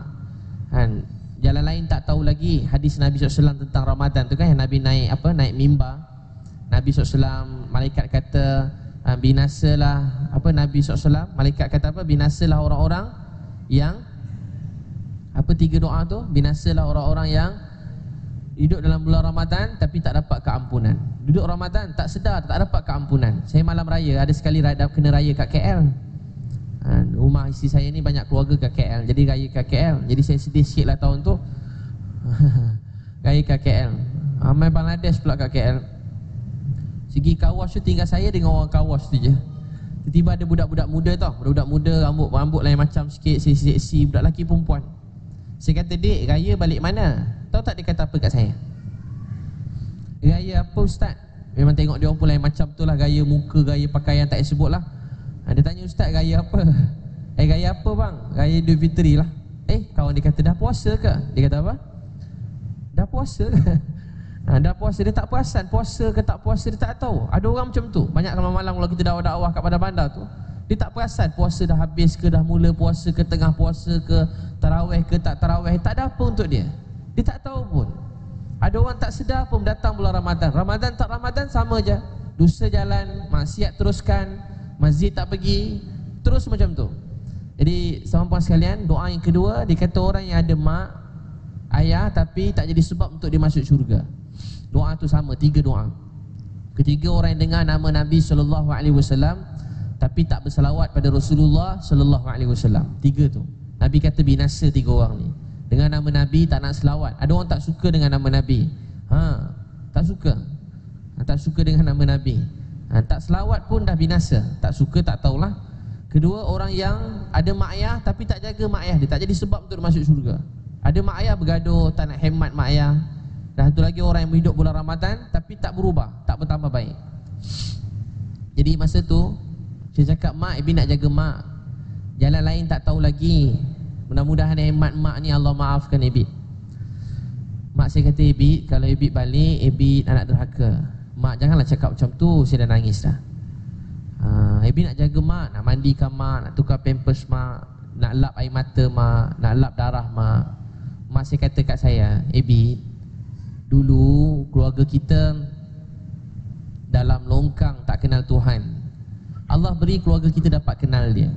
kan? Jalan lain tak tahu lagi Hadis Nabi SAW tentang Ramadan tu kan Nabi naik apa naik mimbar Nabi SAW Malaikat kata uh, Binasalah Apa Nabi SAW Malaikat kata apa Binasalah orang-orang Yang Apa tiga doa tu? Binasalah orang-orang yang Hidup dalam bulan Ramadan Tapi tak dapat keampunan. Duduk Ramadan tak sedar Tak dapat keampunan. Saya malam raya Ada sekali raya, kena raya kat KL ha, Rumah isteri saya ni banyak keluarga kat KL Jadi raya kat KL Jadi saya sedih sikit lah tahun tu. Gaya kat KL Ramai Bangladesh pula kat KL Segi kawas tu tinggal saya dengan orang kawas tu je. Tiba-tiba ada budak-budak muda tau. Budak-budak muda rambut rambut lain macam sikit Seksi-seksi Budak lelaki perempuan Saya kata dek raya balik mana? Tahu tak dia kata apa kat saya? Gaya apa ustaz? Memang tengok dia orang pun lain macam tu lah Gaya muka, gaya pakaian tak sebut lah. Ha, Dia tanya ustaz gaya apa? Eh gaya apa bang? Gaya Idul Fitri lah. Eh kawan dia kata dah puasa ke? Dia kata apa? Dah puasa ke? Ha, Dah puasa. Dia tak perasan Puasa ke tak puasa dia tak tahu. Ada orang macam tu. Banyak kalau malam kalau kita dakwah-dakwah kat bandar-bandar tu Dia tak perasan puasa dah habis ke Dah mula puasa ke tengah puasa ke Taraweh ke tak taraweh Tak ada apa untuk dia. Dia tak tahu pun. Ada orang tak sedar pun datang bulan Ramadan. Ramadan tak Ramadan sama je. Dusta jalan, maksiat teruskan Masjid tak pergi Terus macam tu. Jadi sama puan sekalian Doa yang kedua Dia kata orang yang ada mak Ayah tapi tak jadi sebab untuk dia masuk syurga. Doa tu sama, tiga doa. Ketiga orang yang dengar nama Nabi sallallahu alaihi wasallam tapi tak berselawat pada Rasulullah sallallahu alaihi wasallam. Tiga tu. Nabi kata binasa tiga orang ni. Dengan nama Nabi tak nak selawat. Ada orang tak suka dengan nama Nabi. Ha, tak suka. Ha, tak suka dengan nama Nabi. Ha, tak selawat pun dah binasa. Tak suka tak tahulah. Kedua orang yang ada mak ayah tapi tak jaga mak ayah dia tak jadi sebab untuk masuk syurga. Ada mak ayah bergaduh, tak nak hemat mak ayah, dan satu lagi orang yang hidup bulan Ramadan Tapi tak berubah, tak bertambah baik Jadi masa tu Saya cakap mak, Ibi nak jaga mak. Jalan lain tak tahu lagi. Mudah-mudahan hemat mak ni Allah maafkan Ibi. Mak saya kata Ibi Kalau Ibi balik, Ibi anak derhaka. Mak janganlah cakap macam tu Saya dah nangis dah. Uh, Ibi nak jaga mak Nak mandikan mak Nak tukar pampers mak Nak lap air mata mak Nak lap darah mak. Mak saya kata kat saya Ibi Dulu keluarga kita dalam longkang tak kenal Tuhan. Allah beri keluarga kita dapat kenal dia.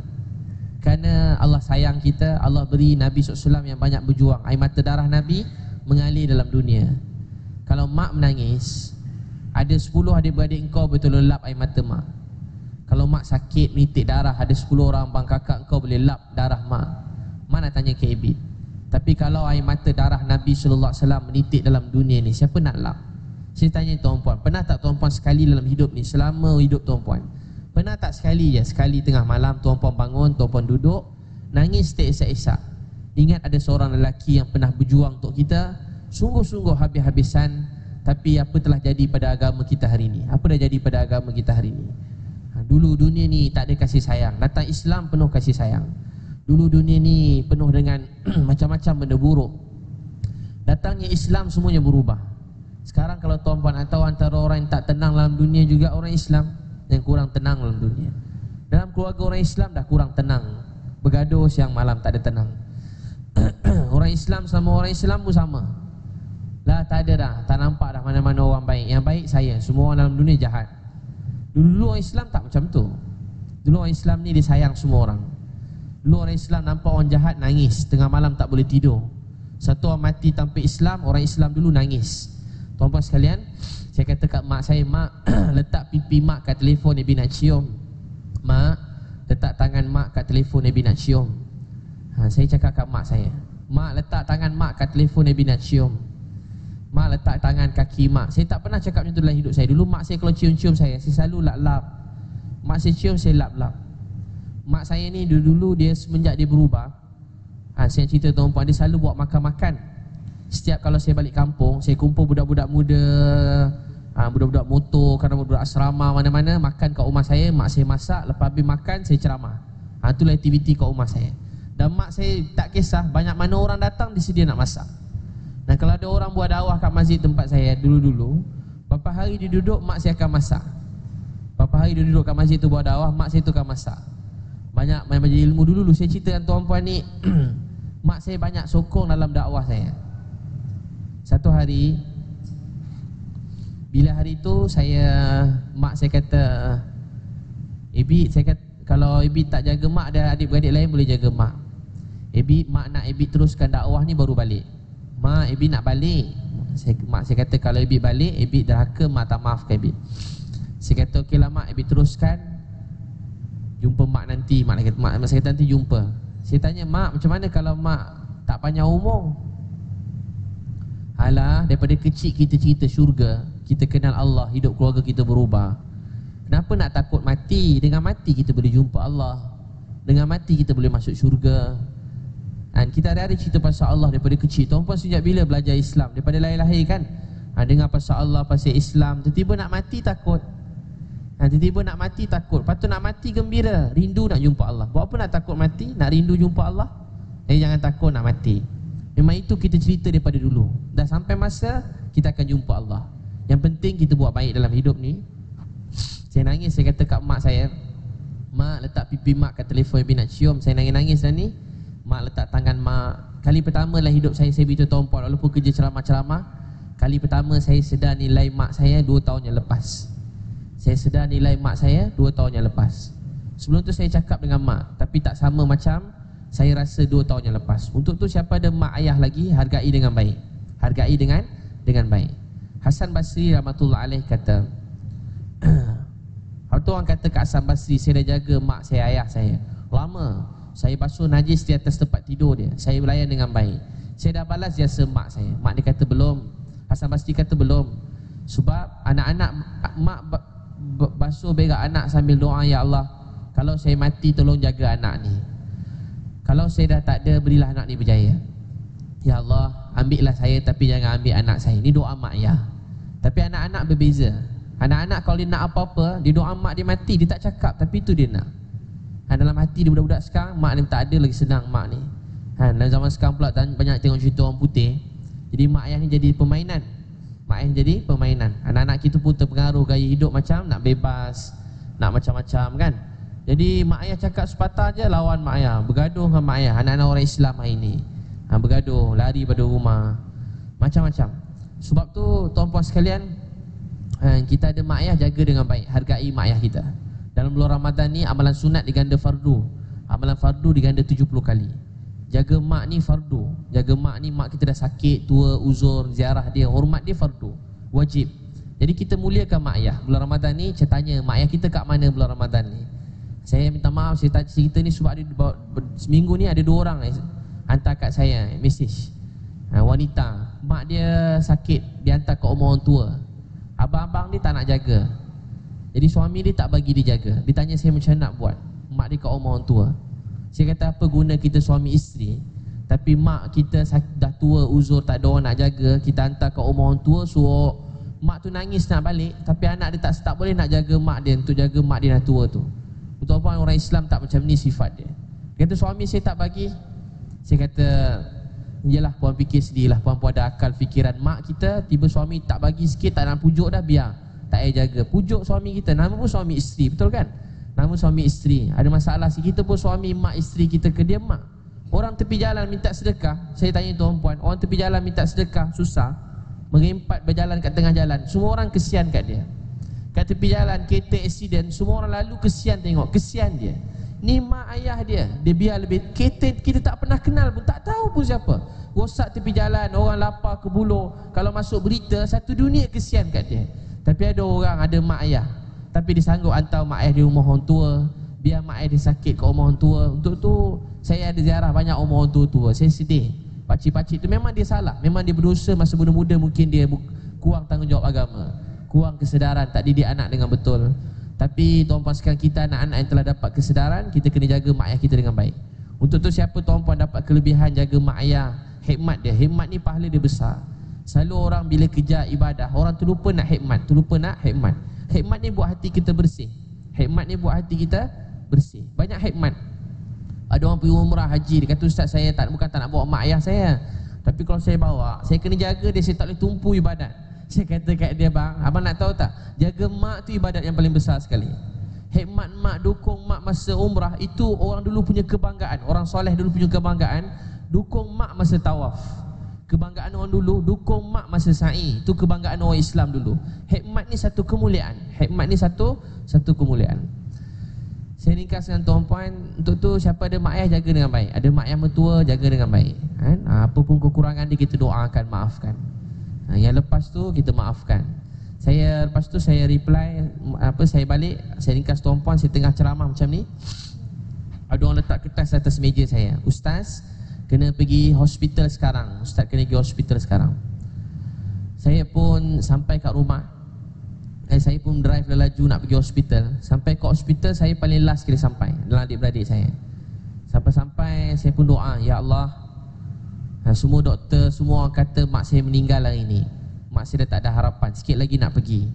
Kerana Allah sayang kita, Allah beri Nabi SAW yang banyak berjuang. Air mata darah Nabi mengalir dalam dunia. Kalau mak menangis, ada 10 adik-beradik engkau betul lap air mata mak. Kalau mak sakit, menitik darah, ada 10 orang bang kakak engkau boleh lap darah mak. Mana tanya ke Ibit? Tapi kalau air mata darah Nabi wasallam menitik dalam dunia ni, siapa nak lap? Saya tanya tuan-puan, pernah tak tuan-puan sekali dalam hidup ni selama hidup tuan-puan? Pernah tak sekali je sekali tengah malam tuan-puan bangun, tuan-puan duduk, nangis tak esak-esak. Ingat ada seorang lelaki yang pernah berjuang untuk kita, sungguh-sungguh habis-habisan tapi apa telah jadi pada agama kita hari ini? Apa dah jadi pada agama kita hari ini? Ha, dulu dunia ni tak ada kasih sayang, datang Islam penuh kasih sayang. Dulu dunia ni penuh dengan macam-macam benda buruk Datangnya Islam semuanya berubah Sekarang kalau tuan-puan tahu antara orang yang tak tenang dalam dunia juga orang Islam Yang kurang tenang dalam dunia. Dalam keluarga orang Islam dah kurang tenang. Bergaduh siang malam tak ada tenang. Orang Islam sama orang Islam pun sama. Lah tak ada dah, tak nampak dah mana-mana orang baik. Yang baik saya, semua orang dalam dunia jahat. Dulu-dulu orang Islam tak macam tu. Dulu orang Islam ni disayang semua orang. Dulu orang Islam nampak orang jahat nangis. Tengah malam tak boleh tidur. Satu orang mati tanpa Islam Orang Islam dulu nangis. Tuan-tuan sekalian Saya kata kat mak saya Mak letak pipi mak kat telefon Nabi nak cium. Mak letak tangan mak kat telefon Nabi nak cium. Ha, Saya cakap kat mak saya Mak letak tangan mak kat telefon Nabi nak cium. Mak letak tangan kaki mak. Saya tak pernah cakap macam tu dalam hidup saya. Dulu mak saya kalau cium-cium saya Saya selalu lap-lap. Mak saya cium saya lap-lap. Mak saya ni dulu-dulu dia semenjak dia berubah ha, Saya cerita tuan puan dia selalu buat makan-makan Setiap kalau saya balik kampung Saya kumpul budak-budak muda ha, Budak-budak motor Kadang budak asrama mana-mana Makan kat rumah saya Mak saya masak Lepas habis makan saya ceramah. Ha, Itulah aktiviti kat rumah saya. Dan mak saya tak kisah Banyak mana orang datang Dia sedia nak masak. Dan kalau ada orang buat dakwah kat masjid tempat saya Dulu-dulu Berapa hari dia duduk Mak saya akan masak. Berapa hari dia duduk kat masjid tu buat dakwah Mak saya tu akan masak. Banyak main majlis ilmu. Dulu dulu saya cerita dengan tuan-puan ni mak saya banyak sokong dalam dakwah saya satu hari bila hari tu saya mak saya kata Ibi saya kata kalau Ibi tak jaga mak ada adik-beradik lain boleh jaga mak. Ibi mak nak Ibi teruskan dakwah ni baru balik. Mak Ibi nak balik. Saya, mak saya kata kalau Ibi balik Ibi derhaka mak tak maafkan Ibi saya kata okeylah mak Ibi teruskan. Jumpa mak nanti. Mak mak, mak saya kata nanti jumpa. Saya tanya mak macam mana kalau mak Tak panjang umur Alah, daripada kecil kita cerita syurga, kita kenal Allah, hidup keluarga kita berubah. Kenapa nak takut mati? Dengan mati kita boleh jumpa Allah. Dengan mati kita boleh masuk syurga. Dan kita ada-ada cerita pasal Allah daripada kecil. Tuan-puan sejak bila belajar Islam? Daripada lahir-lahir kan? Ha, dengar pasal Allah, pasal Islam. Tiba-tiba nak mati takut. Ha, tiba-tiba nak mati takut. Patut nak mati gembira. Rindu nak jumpa Allah. Buat apa nak takut mati? Nak rindu jumpa Allah? Eh jangan takut nak mati. Memang itu kita cerita daripada dulu. Dah sampai masa kita akan jumpa Allah. Yang penting kita buat baik dalam hidup ni. Saya nangis saya kata kat mak saya Mak letak pipi mak kat telefon Ibu nak cium Saya nangis-nangis dah ni Mak letak tangan mak Kali pertama lah hidup saya Saya tahun puan Walaupun kerja ceramah-ceramah Kali pertama saya sedar nilai mak saya Dua tahun yang lepas Saya sedar nilai mak saya Dua tahun yang lepas Sebelum tu saya cakap dengan mak Tapi tak sama macam Saya rasa dua tahun yang lepas. Untuk tu siapa ada mak ayah lagi Hargai dengan baik. Hargai dengan dengan baik. Hasan Basri Rahmatullah Alaih kata Kalau tu orang kata kat Hassan Basri Saya dah jaga mak saya, ayah saya. Lama. Saya basuh najis di atas tempat tidur dia. Saya berlayan dengan baik. Saya dah balas jasa mak saya. Mak dia kata belum. Hassan Basri kata belum. Sebab anak-anak Mak basuh berak anak sambil doa Ya Allah Kalau saya mati tolong jaga anak ni Kalau saya dah tak ada Berilah anak ni berjaya Ya Allah Ambillah saya tapi jangan ambil anak saya Ini doa mak ya Tapi anak-anak berbeza Anak-anak kalau dia nak apa-apa, dia doa mak dia mati, dia tak cakap tapi itu dia nak. Ha, dalam hati dia budak-budak sekarang, mak dia tak ada lagi senang mak ni. Ha, dalam zaman sekarang pula banyak tengok cerita orang putih. Jadi mak ayah ni jadi permainan. Mak ayah jadi permainan. Anak-anak kita pun terpengaruh gaya hidup macam nak bebas, nak macam-macam kan. Jadi mak ayah cakap sepatah je lawan mak ayah, bergaduh dengan mak ayah. Anak-anak orang Islam hari ni. Ha, bergaduh, lari pada rumah. Macam-macam. Sebab tu tuan-puan sekalian, ha, kita ada mak ayah jaga dengan baik. Hargai mak ayah kita. Dalam bulan Ramadan ni amalan sunat diganda fardu. Amalan fardu diganda 70 kali. Jaga mak ni fardu. Jaga mak ni mak kita dah sakit tua uzur ziarah dia. Hormat dia fardu. Wajib. Jadi kita muliakan mak ayah. Bulan Ramadan ni saya tanya mak ayah kita kat mana bulan Ramadan ni saya minta maaf saya tanya cerita ni sebab ada seminggu ni ada dua orang eh, hantar kat saya message ha, wanita. Mak dia sakit dia hantar ke rumah orang tua. Abang-abang ni tak nak jaga. Jadi suami dia tak bagi dia jaga. Dia tanya saya macam nak buat. Mak dia kat rumah orang tua. Saya kata apa guna kita suami isteri? Tapi mak kita dah tua uzur tak ada orang nak jaga. Kita hantar kat rumah orang tua Suruh mak tu nangis nak balik. Tapi anak dia tak, tak boleh nak jaga mak dia. Untuk jaga mak dia dah tua tu Untuk apa orang Islam tak macam ni sifat dia. Dia kata suami saya tak bagi Saya kata Yalah puan fikir sendirilah. Puan-puan ada akal fikiran mak kita Tiba suami tak bagi sikit Tak nak pujuk dah biar. Tak payah jaga. Pujuk suami kita. Nama pun suami isteri Betul kan? Nama suami isteri. Ada masalah sikit Kita pun suami mak isteri kita ke dia mak. Orang tepi jalan minta sedekah. Saya tanya tuan puan Orang tepi jalan minta sedekah Susah. Merempat berjalan kat tengah jalan. Semua orang kesian kat dia Kat tepi jalan Kereta accident Semua orang lalu kesian tengok Kesian dia. Ni mak ayah dia Dia biar lebih Kita, kita tak pernah kenal pun Tak tahu pun siapa. Rosak tepi jalan Orang lapar ke buluh. Kalau masuk berita Satu dunia kesian kat dia. Tapi ada orang Ada mak ayah. Tapi dia sanggup hantar mak ayah di rumah orang tua. Biar mak ayah dia sakit ke rumah orang tua. Untuk tu Saya ada ziarah banyak rumah orang tua-tua Saya sedih. Pakcik-pakcik tu memang dia salah. Memang dia berdosa Masa muda-muda mungkin dia Kurang tanggungjawab agama Kurang kesedaran. Tak didik anak dengan betul. Tapi tuan-puan sekalian kita anak-anak yang telah dapat kesedaran Kita kena jaga mak ayah kita dengan baik. Untuk tu siapa tuan-puan dapat kelebihan jaga mak ayah? Hikmat dia, hikmat ni pahala dia besar. Selalu orang bila kejar ibadah Orang tu lupa nak hikmat, tu lupa nak hikmat. Hikmat ni buat hati kita bersih. Hikmat ni buat hati kita bersih. Banyak hikmat. Ada orang pergi umrah haji Dia kata ustaz saya tak, bukan tak nak bawa mak ayah saya. Tapi kalau saya bawa Saya kena jaga dia, saya tak boleh tumpu ibadat saya kata kat dia bang, abang nak tahu tak? Jaga mak tu ibadat yang paling besar sekali. Hikmat mak dukung mak masa umrah itu orang dulu punya kebanggaan. Orang soleh dulu punya kebanggaan. Dukung mak masa tawaf. Kebanggaan orang dulu dukung mak masa sa'i. Itu kebanggaan orang Islam dulu. Hikmat ni satu kemuliaan. Hikmat ni satu satu kemuliaan. Saya ringkas dengan tuan puan Untuk tu siapa ada mak ayah jaga dengan baik Ada mak ayah mertua jaga dengan baik kan? Apa pun kekurangan dia kita doakan maafkan ha, Yang lepas tu kita maafkan. Saya lepas tu saya reply apa Saya balik, saya ringkas tuan puan Saya tengah ceramah macam ni. Ada orang letak kertas atas meja saya. Ustaz, kena pergi hospital sekarang. Ustaz kena pergi hospital sekarang. Saya pun sampai kat rumah. Eh, Saya pun drive laju nak pergi hospital. Sampai ke hospital saya paling last kira sampai. Dalam adik-beradik saya. Sampai-sampai saya pun doa Ya Allah Semua doktor, semua orang kata mak saya meninggal hari ini. Mak saya dah tak ada harapan Sikit lagi nak pergi.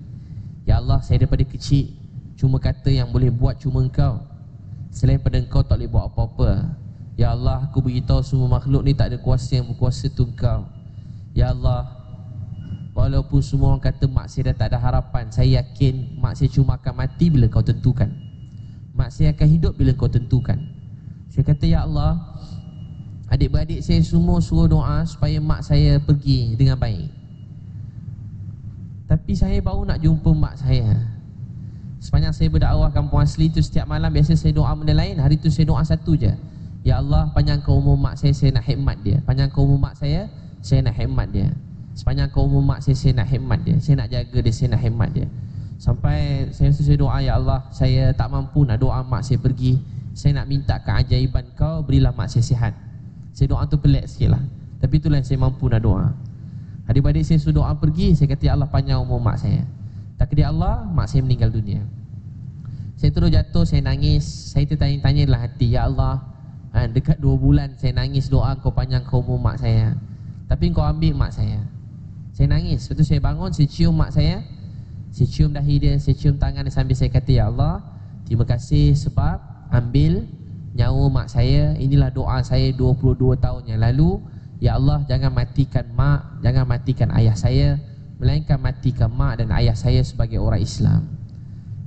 Ya Allah saya daripada kecil Cuma kata yang boleh buat cuma engkau. Selain pada engkau tak boleh buat apa-apa. Ya Allah aku beritahu semua makhluk ni tak ada kuasa yang berkuasa tu engkau. Ya Allah Walaupun semua orang kata mak saya dah tak ada harapan Saya yakin mak saya cuma akan mati bila kau tentukan. Mak saya akan hidup bila kau tentukan. Saya kata ya Allah Adik-beradik saya semua suruh doa supaya mak saya pergi dengan baik. Tapi saya baru nak jumpa mak saya. Sepanjang saya berdakwah kampung asli tu setiap malam biasa saya doa benda lain. Hari tu saya doa satu je. Ya Allah panjang kau umur mak saya, saya nak khidmat dia. Panjang kau umur mak saya, saya nak khidmat dia. Sepanjang kau umur mak saya, saya nak khidmat dia. Saya nak jaga dia, saya nak khidmat dia. Sampai saya saya doa Ya Allah Saya tak mampu nak doa mak saya pergi. Saya nak minta keajaiban kau Berilah mak saya sihat Saya doa tu pelik sikit lah. Tapi itulah yang saya mampu nak doa. Adik-adik saya suruh doa pergi Saya kata Ya Allah panjang umur mak saya. Tak kira Allah Mak saya meninggal dunia. Saya terus jatuh Saya nangis. Saya tertanya-tanya dalam hati Ya Allah ha, Dekat dua bulan saya nangis doa kau panjang umur mak saya. Tapi kau ambil mak saya. Saya nangis. Lepas tu saya bangun Saya cium mak saya. Saya cium dahi dia Saya cium tangan dia Sambil saya kata Ya Allah Terima kasih sebab Ambil nyawa mak saya Inilah doa saya 22 tahun yang lalu Ya Allah jangan matikan mak Jangan matikan ayah saya Melainkan matikan mak dan ayah saya sebagai orang Islam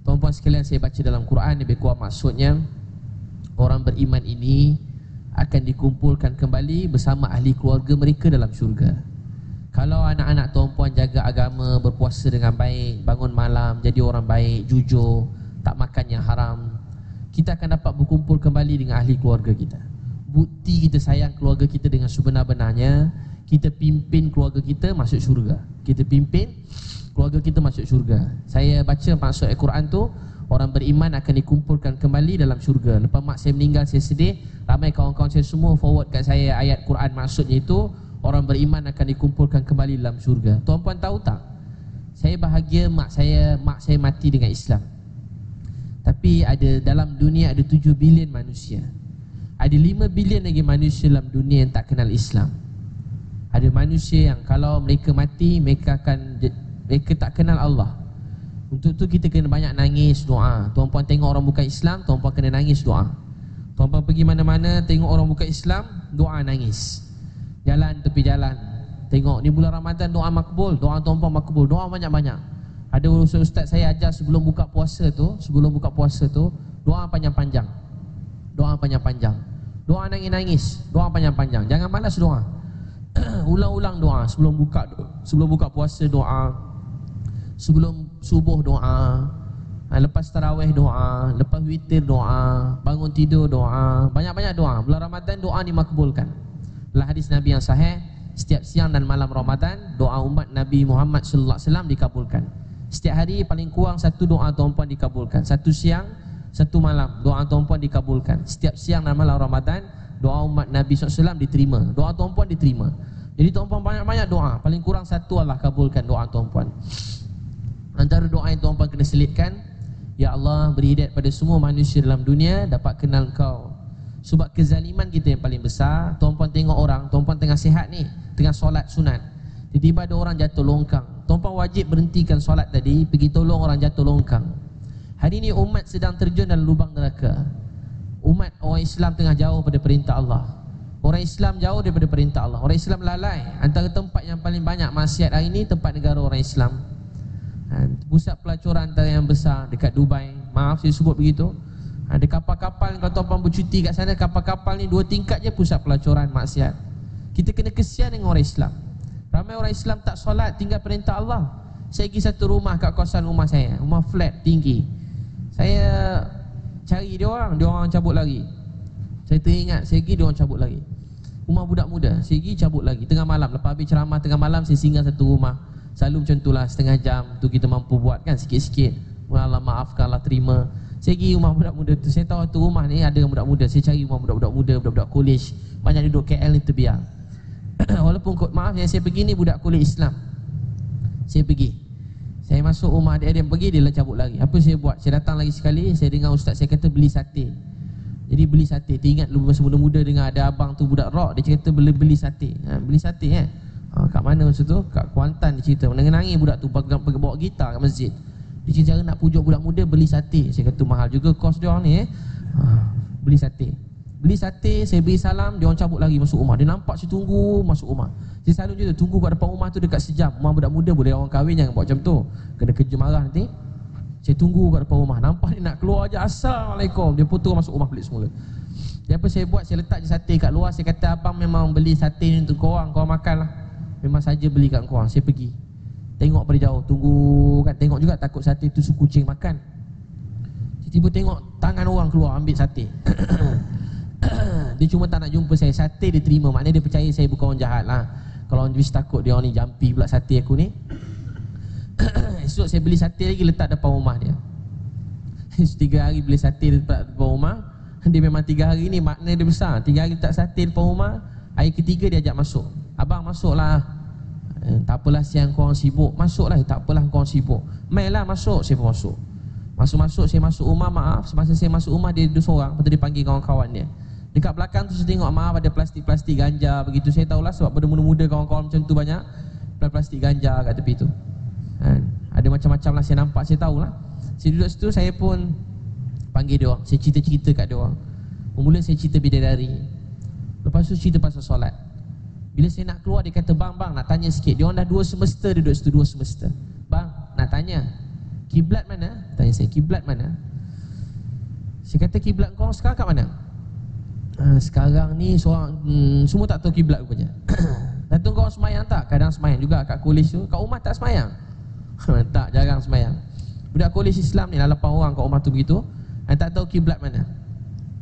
Tuan-tuan sekalian saya baca dalam Quran Lebih kuat maksudnya orang beriman ini akan dikumpulkan kembali bersama ahli keluarga mereka dalam syurga. Kalau anak-anak tuan-puan jaga agama, berpuasa dengan baik, bangun malam, jadi orang baik, jujur, tak makan yang haram, kita akan dapat berkumpul kembali dengan ahli keluarga kita. Bukti kita sayang keluarga kita dengan sebenar-benarnya, kita pimpin keluarga kita masuk syurga. Kita pimpin keluarga kita masuk syurga. Saya baca maksud Al-Quran tu, orang beriman akan dikumpulkan kembali dalam syurga. Lepas mak saya meninggal saya sedih, ramai kawan-kawan saya semua forward kat saya ayat Quran maksudnya itu orang beriman akan dikumpulkan kembali dalam syurga. Tuan-puan tahu tak? Saya bahagia mak saya mak saya mati dengan Islam. Tapi ada dalam dunia ada 7 bilion manusia. Ada 5 bilion lagi manusia dalam dunia yang tak kenal Islam. Ada manusia yang kalau mereka mati mereka akan mereka tak kenal Allah. Untuk tu kita kena banyak nangis doa. Tuan-puan tengok orang bukan Islam, tuan-puan kena nangis doa. Tuan-puan pergi mana-mana tengok orang bukan Islam, doa nangis. Jalan tepi jalan. Tengok ni bulan Ramadan doa makbul, doa tuan-puan makbul, doa banyak-banyak. Ada ustaz saya ajar sebelum buka puasa tu, sebelum buka puasa tu, doa panjang-panjang. Doa panjang-panjang. Doa nangis-nangis, doa panjang-panjang. Jangan malas doa. Ulang-ulang doa sebelum buka sebelum buka puasa doa. Sebelum subuh doa ha, Lepas tarawih doa Lepas witir doa Bangun tidur doa Banyak-banyak doa Bulan Ramadan doa dimakbulkan Dalam hadis Nabi yang sahih Setiap siang dan malam Ramadan Doa umat Nabi Muhammad SAW dikabulkan Setiap hari paling kurang satu doa tuan-puan dikabulkan. Satu siang, satu malam Doa tuan-puan dikabulkan. Setiap siang dan malam Ramadan Doa umat Nabi SAW diterima. Doa tuan-puan diterima. Jadi tuan-puan banyak-banyak doa. Paling kurang satu Allah kabulkan doa tuan-puan. Antara doa yang tuan-tuan kena selitkan Ya Allah beri hidayat pada semua manusia dalam dunia Dapat kenal kau Sebab kezaliman kita yang paling besar Tuan-tuan tengok orang Tuan-tuan tengah sihat ni Tengah solat sunat. Tiba-tiba ada orang jatuh longkang Tuan-tuan wajib berhentikan solat tadi Pergi tolong orang jatuh longkang. Hari ini umat sedang terjun dalam lubang neraka. Umat orang Islam tengah jauh pada perintah Allah. Orang Islam jauh daripada perintah Allah. Orang Islam lalai. Antara tempat yang paling banyak maksiat hari ini Tempat negara orang Islam. Ha, Pusat pelacuran antara yang besar Dekat Dubai. Maaf saya sebut begitu. Ada kapal-kapal Kalau tuan-tuan bercuti kat sana. Kapal-kapal ni dua tingkat je Pusat pelacuran maksiat. Kita kena kesian dengan orang Islam Ramai orang Islam tak solat Tinggal perintah Allah Saya pergi satu rumah kat kawasan rumah saya Rumah flat tinggi Saya cari dia orang Dia orang cabut lagi Saya teringat Saya pergi dia orang cabut lagi Rumah budak muda Saya pergi cabut lagi Tengah malam Lepas habis ceramah tengah malam Saya singgah satu rumah Selalu macam itulah setengah jam tu kita mampu buat kan sikit-sikit. Allah maafkan Allah terima. Saya pergi rumah budak muda tu. Saya tahu tu rumah ni ada budak muda. Saya cari rumah budak-budak muda, budak-budak college. Banyak duduk KL ni terbiar. Walaupun maaf yang saya pergi ni budak kulit Islam. Saya pergi. Saya masuk rumah dia Dia pergi dia lah cabut lagi Apa saya buat? Saya datang lagi sekali Saya dengar ustaz saya kata beli sate. Jadi beli sate. Teringat dulu masa muda-muda Dengar ada abang tu budak rock Dia kata beli, beli sate. Ha, Beli sate kan ha, Kat mana masa tu? Kat Kuantan dia cerita. Menangis-nangis budak tu Pergi, pergi bawa gitar kat masjid. Dia cerita nak pujuk budak muda Beli sate. Saya kata mahal juga kos dia orang ni eh. Ha, Beli sate Beli sate, saya beri salam, dia orang cabut lagi masuk rumah. Dia nampak saya tunggu masuk rumah. Saya selalu je tu, tunggu kat depan rumah tu dekat sejam. Rumah budak muda boleh orang kahwin jangan buat macam tu. Kena kerja marah nanti. Saya tunggu kat depan rumah. Nampak dia nak keluar aja. Assalamualaikum. Dia putus masuk rumah balik semula. Jadi apa saya buat? Saya letak je sate kat luar. Saya kata abang memang beli sate ni untuk korang. Korang makan lah. Memang saja beli kat korang. Saya pergi. Tengok pada jauh. Tunggu kan. Tengok juga takut sate tu suku kucing makan. Tiba-tiba tengok tangan orang keluar ambil sate. dia cuma tak nak jumpa saya. Sate dia terima. Maknanya dia percaya saya bukan orang jahat lah. Kalau orang mesti takut dia orang ni jampi pula sate aku ni. Esok saya beli sate lagi letak depan rumah dia. Tiga hari beli sate letak depan rumah. Dia memang tiga hari ni maknanya dia besar. Tiga hari letak sate depan rumah Hari ketiga dia ajak masuk. Abang masuklah. Eh, Tak apalah siang korang sibuk. Masuklah tak apalah korang sibuk. Mainlah masuk. Saya pun masuk. Masuk-masuk saya masuk rumah maaf. Semasa saya masuk rumah dia duduk seorang. Lepas tu dia panggil kawan-kawan dia Dekat belakang tu saya tengok maaf ada plastik-plastik ganja begitu. Saya tahulah sebab pada muda-muda kawan-kawan macam tu banyak Plastik ganja kat tepi tu. Kan? Ada macam-macam lah saya nampak saya tahulah. Saya duduk situ saya pun Panggil dia orang. Saya cerita-cerita kat dia orang. Mula saya cerita bidadari. Lepas tu cerita pasal solat. Bila saya nak keluar dia kata bang bang nak tanya sikit. Dia orang dah dua semester duduk situ dua semester. Bang nak tanya Kiblat mana? Tanya saya kiblat mana? Saya kata kiblat kau sekarang kat mana? Ah, sekarang ni seorang hmm, semua tak tahu kiblat rupanya. Datuk kau semayang tak? Kadang semayang juga kat kolej tu. Kat rumah tak semayang? tak, jarang semayang. Budak kolej Islam ni, lapan orang kat rumah tu begitu. Dan tak tahu kiblat mana.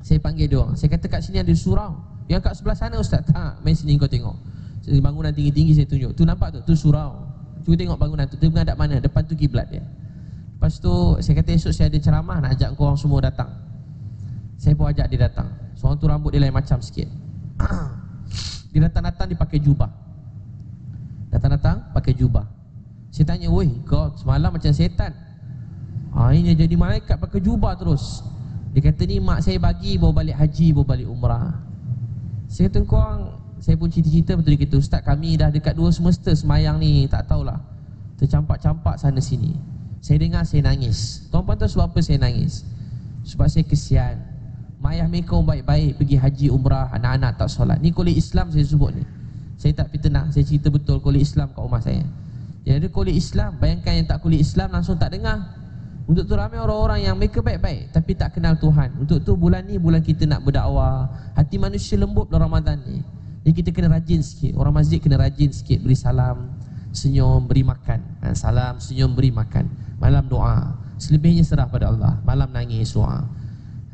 Saya panggil dia orang. Saya kata kat sini ada surau. Yang kat sebelah sana ustaz. Tak, main sini kau tengok. Bangunan tinggi-tinggi saya tunjuk. Tu nampak tu? Tu surau. Cuba tengok bangunan tu. Dia menghadap mana? Depan tu kiblat dia. Lepas tu saya kata esok saya ada ceramah nak ajak kau orang semua datang. Saya pun ajak dia datang. Seorang tu rambut dia lain macam sikit. Dia datang-datang dia pakai jubah. Datang-datang pakai jubah. Saya tanya, weh kau semalam macam setan? Ini jadi malaikat pakai jubah terus. Dia kata ni mak saya bagi bawa balik haji, bawa balik umrah. Saya kata kau saya pun cerita-cerita betul dia kata Ustaz kami dah dekat dua semester semayang ni Tak tahulah. Tercampak-campak sana sini. Saya dengar saya nangis. Tuan-tuan tahu sebab apa saya nangis? Sebab saya kesian Mayah mereka baik-baik pergi haji umrah Anak-anak tak solat. Ni kulit Islam saya sebut ni. Saya tak fitnah Saya cerita betul kulit Islam kat rumah saya. Ada kulit Islam Bayangkan yang tak kulit Islam langsung tak dengar. Untuk tu ramai orang-orang yang mereka baik-baik Tapi tak kenal Tuhan. Untuk tu bulan ni bulan kita nak berdakwah. Hati manusia lembut dalam Ramadan ni. Jadi kita kena rajin sikit. Orang masjid kena rajin sikit Beri salam Senyum beri makan. Ha, Salam senyum beri makan. Malam doa. Selebihnya serah pada Allah. Malam nangis doa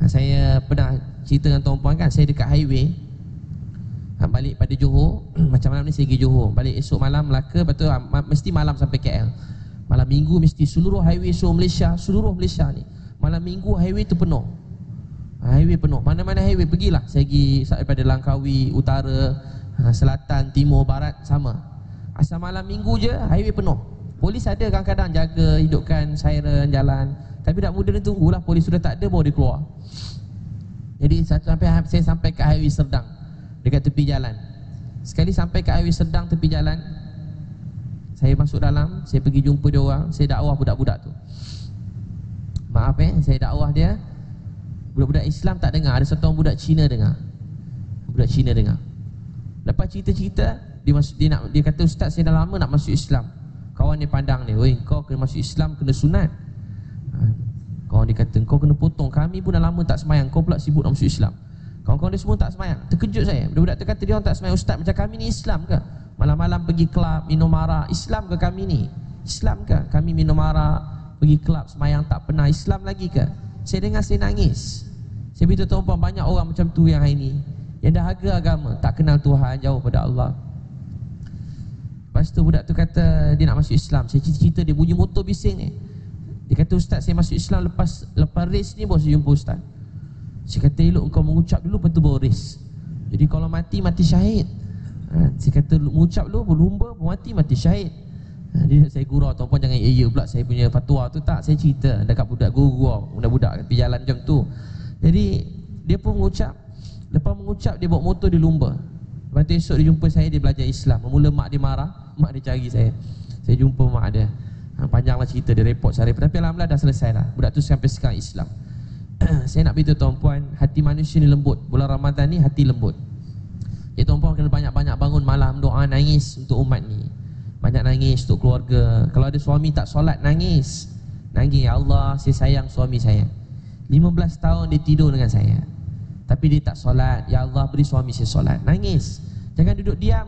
Ha, saya pernah cerita dengan tuan puan kan Saya dekat highway. Ha, Balik pada Johor Macam malam ni saya pergi Johor. Balik esok malam Melaka Lepas tu ha, mesti malam sampai KL Malam minggu mesti seluruh highway seluruh Malaysia Seluruh Malaysia ni. Malam minggu highway tu penuh. Highway penuh. Mana-mana highway pergilah. Saya pergi daripada Langkawi Utara Selatan, Timur, Barat Sama. Asal malam minggu je Highway penuh. Polis ada kadang-kadang jaga Hidupkan siren jalan tapi tak muda ni tunggulah polis sudah tak ada baru dia keluar. Jadi sampai saya sampai ke highway Serdang dekat tepi jalan. Sekali sampai ke highway Serdang tepi jalan saya masuk dalam, saya pergi jumpa dia orang, saya dakwah budak-budak tu. Maaf eh, saya dakwah dia. Budak-budak Islam tak dengar, ada satu orang budak Cina dengar. Budak Cina dengar. Lepas cerita-cerita, dia masuk dia nak dia kata ustaz saya dah lama nak masuk Islam. Kawan dia pandang ni, "Oi, kau kena masuk Islam kena sunat." Kawan dia kata kau kena potong. Kami pun dah lama tak semayang. Kau pula sibuk nak masuk Islam. Kawan-kawan dia semua tak semayang. Terkejut saya. Budak-budak tu kata dia orang tak semayang. Ustaz macam kami ni Islam ke? Malam-malam pergi kelab Minum arak. Islam ke kami ni? Islam ke? Kami minum arak Pergi kelab semayang tak pernah. Islam lagi ke? Saya dengar saya nangis. Saya beritahu tuan banyak orang macam tu yang hari ni. Yang dah harga agama Tak kenal Tuhan Jauh pada Allah. Lepas tu budak tu kata Dia nak masuk Islam. Saya cerita-cerita dia bunyi motor bising ni dia kata ustaz saya masuk Islam lepas lepas race ni baru saya jumpa ustaz. Saya kata elok engkau mengucap dulu lepas tu baru race. Jadi kalau mati mati syahid. Ha, saya kata mengucap dulu berlumba mati mati syahid. Ha, dia saya gurau tuan-puan jangan iya pula saya punya fatwa tu tak saya cerita dekat budak guru budak-budak tepi jalan macam tu. Jadi dia pun mengucap lepas mengucap dia bawa motor di lumba. Lepas tu esok dia jumpa saya dia belajar Islam. Mula mak dia marah, mak dia cari saya. Saya jumpa mak dia. Ha, panjanglah cerita dia report saya. Tapi alhamdulillah dah selesai dah. Budak tu sampai sekarang Islam. saya nak beritahu tuan-puan, hati manusia ni lembut. Bulan Ramadan ni hati lembut. Ya tuan-puan kena banyak-banyak bangun malam doa nangis untuk umat ni. Banyak nangis untuk keluarga Kalau ada suami tak solat, nangis Nangis, Ya Allah, saya sayang suami saya 15 tahun dia tidur dengan saya Tapi dia tak solat Ya Allah, beri suami saya solat Nangis Jangan duduk diam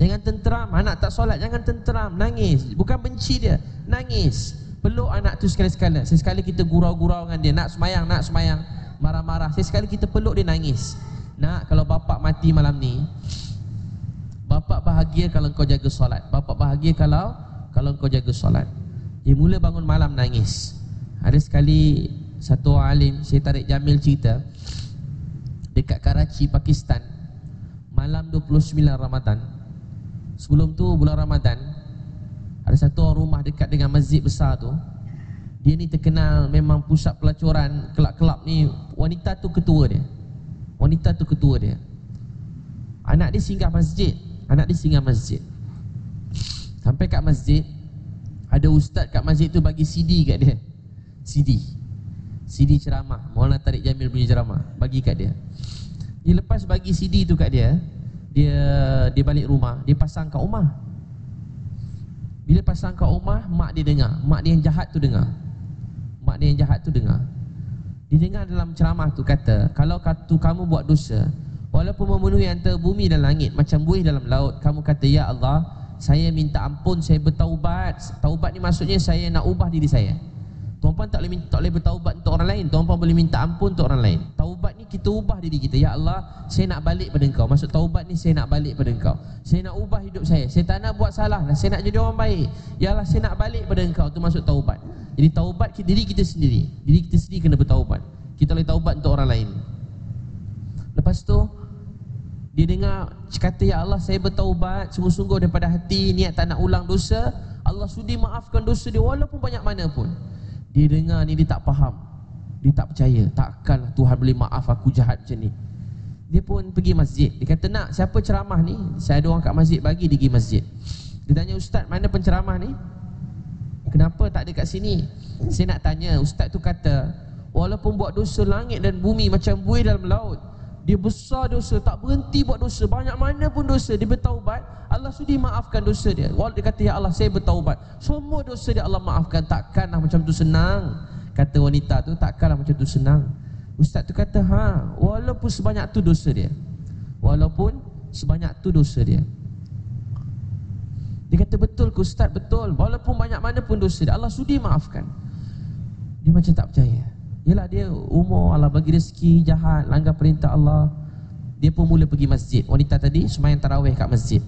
Jangan tenteram. Anak tak solat, jangan tenteram. Nangis. Bukan benci dia. Nangis. Peluk anak tu sekali-sekala. Sesekali kita gurau-gurau dengan dia. Nak semayang, nak semayang. Marah-marah. Sesekali kita peluk dia nangis. Nak, kalau bapak mati malam ni Bapak bahagia kalau kau jaga solat. Bapak bahagia kalau kalau kau jaga solat. Dia mula bangun malam nangis. Ada sekali satu alim Saya tarik Jamil cerita Dekat Karachi, Pakistan Malam 29 Ramadan Sebelum tu bulan Ramadan Ada satu rumah dekat dengan masjid besar tu. Dia ni terkenal memang pusat pelacuran Kelab-kelab ni. Wanita tu ketua dia. Wanita tu ketua dia. Anak dia singgah masjid. Anak dia singgah masjid. Sampai kat masjid Ada ustaz kat masjid tu bagi CD kat dia. CD CD ceramah. Maulana Tariq Jamil punya ceramah. Bagi kat dia. Dia lepas bagi CD tu kat dia Dia dia balik rumah. Dia pasang kat rumah. Bila pasang kat rumah Mak dia dengar. Mak dia yang jahat tu dengar. Mak dia yang jahat tu dengar. Dia dengar dalam ceramah tu kata Kalau katu kamu buat dosa Walaupun memenuhi antara bumi dan langit Macam buih dalam laut Kamu kata Ya Allah Saya minta ampun Saya bertaubat Taubat ni maksudnya Saya nak ubah diri saya Tuan-puan tak boleh, tak boleh bertaubat untuk orang lain. Tuan-puan boleh minta ampun untuk orang lain. Taubat ni kita ubah diri kita. Ya Allah Saya nak balik pada engkau. Maksud taubat ni Saya nak balik pada engkau. Saya nak ubah hidup saya. Saya tak nak buat salah. Saya nak jadi orang baik. Ya Allah saya nak balik pada engkau. Itu maksud taubat. Jadi taubat diri kita sendiri. Diri kita sendiri kena bertaubat. Kita boleh taubat untuk orang lain. Lepas tu dia dengar kata ya Allah saya bertaubat sungguh-sungguh daripada hati niat tak nak ulang dosa. Allah sudi maafkan dosa dia walaupun banyak mana pun dia dengar ni dia tak faham. Dia tak percaya. Takkan Tuhan boleh maaf aku jahat macam ni. Dia pun pergi masjid. Dia kata nak siapa ceramah ni? Saya ada orang kat masjid bagi dia pergi masjid. Dia tanya ustaz mana penceramah ni? Kenapa? Tak ada kat sini. Saya nak tanya ustaz tu kata walaupun buat dosa langit dan bumi macam buih dalam laut dia besar dosa tak berhenti buat dosa. Banyak mana pun dosa dia bertaubat Allah sudi maafkan dosa dia. Walaupun dia kata ya Allah saya bertaubat. Semua dosa dia Allah maafkan. Takkanlah macam tu senang. Kata wanita tu takkanlah macam tu senang. Ustaz tu kata ha walaupun sebanyak tu dosa dia. Walaupun sebanyak tu dosa dia. Dia kata betul ke ustaz? Betul. Walaupun banyak mana pun dosa dia Allah sudi maafkan. Dia macam tak percaya Yalah dia umur Allah bagi rezeki jahat langgar perintah Allah. Dia pun mula pergi masjid. Wanita tadi sembahyang tarawih kat masjid.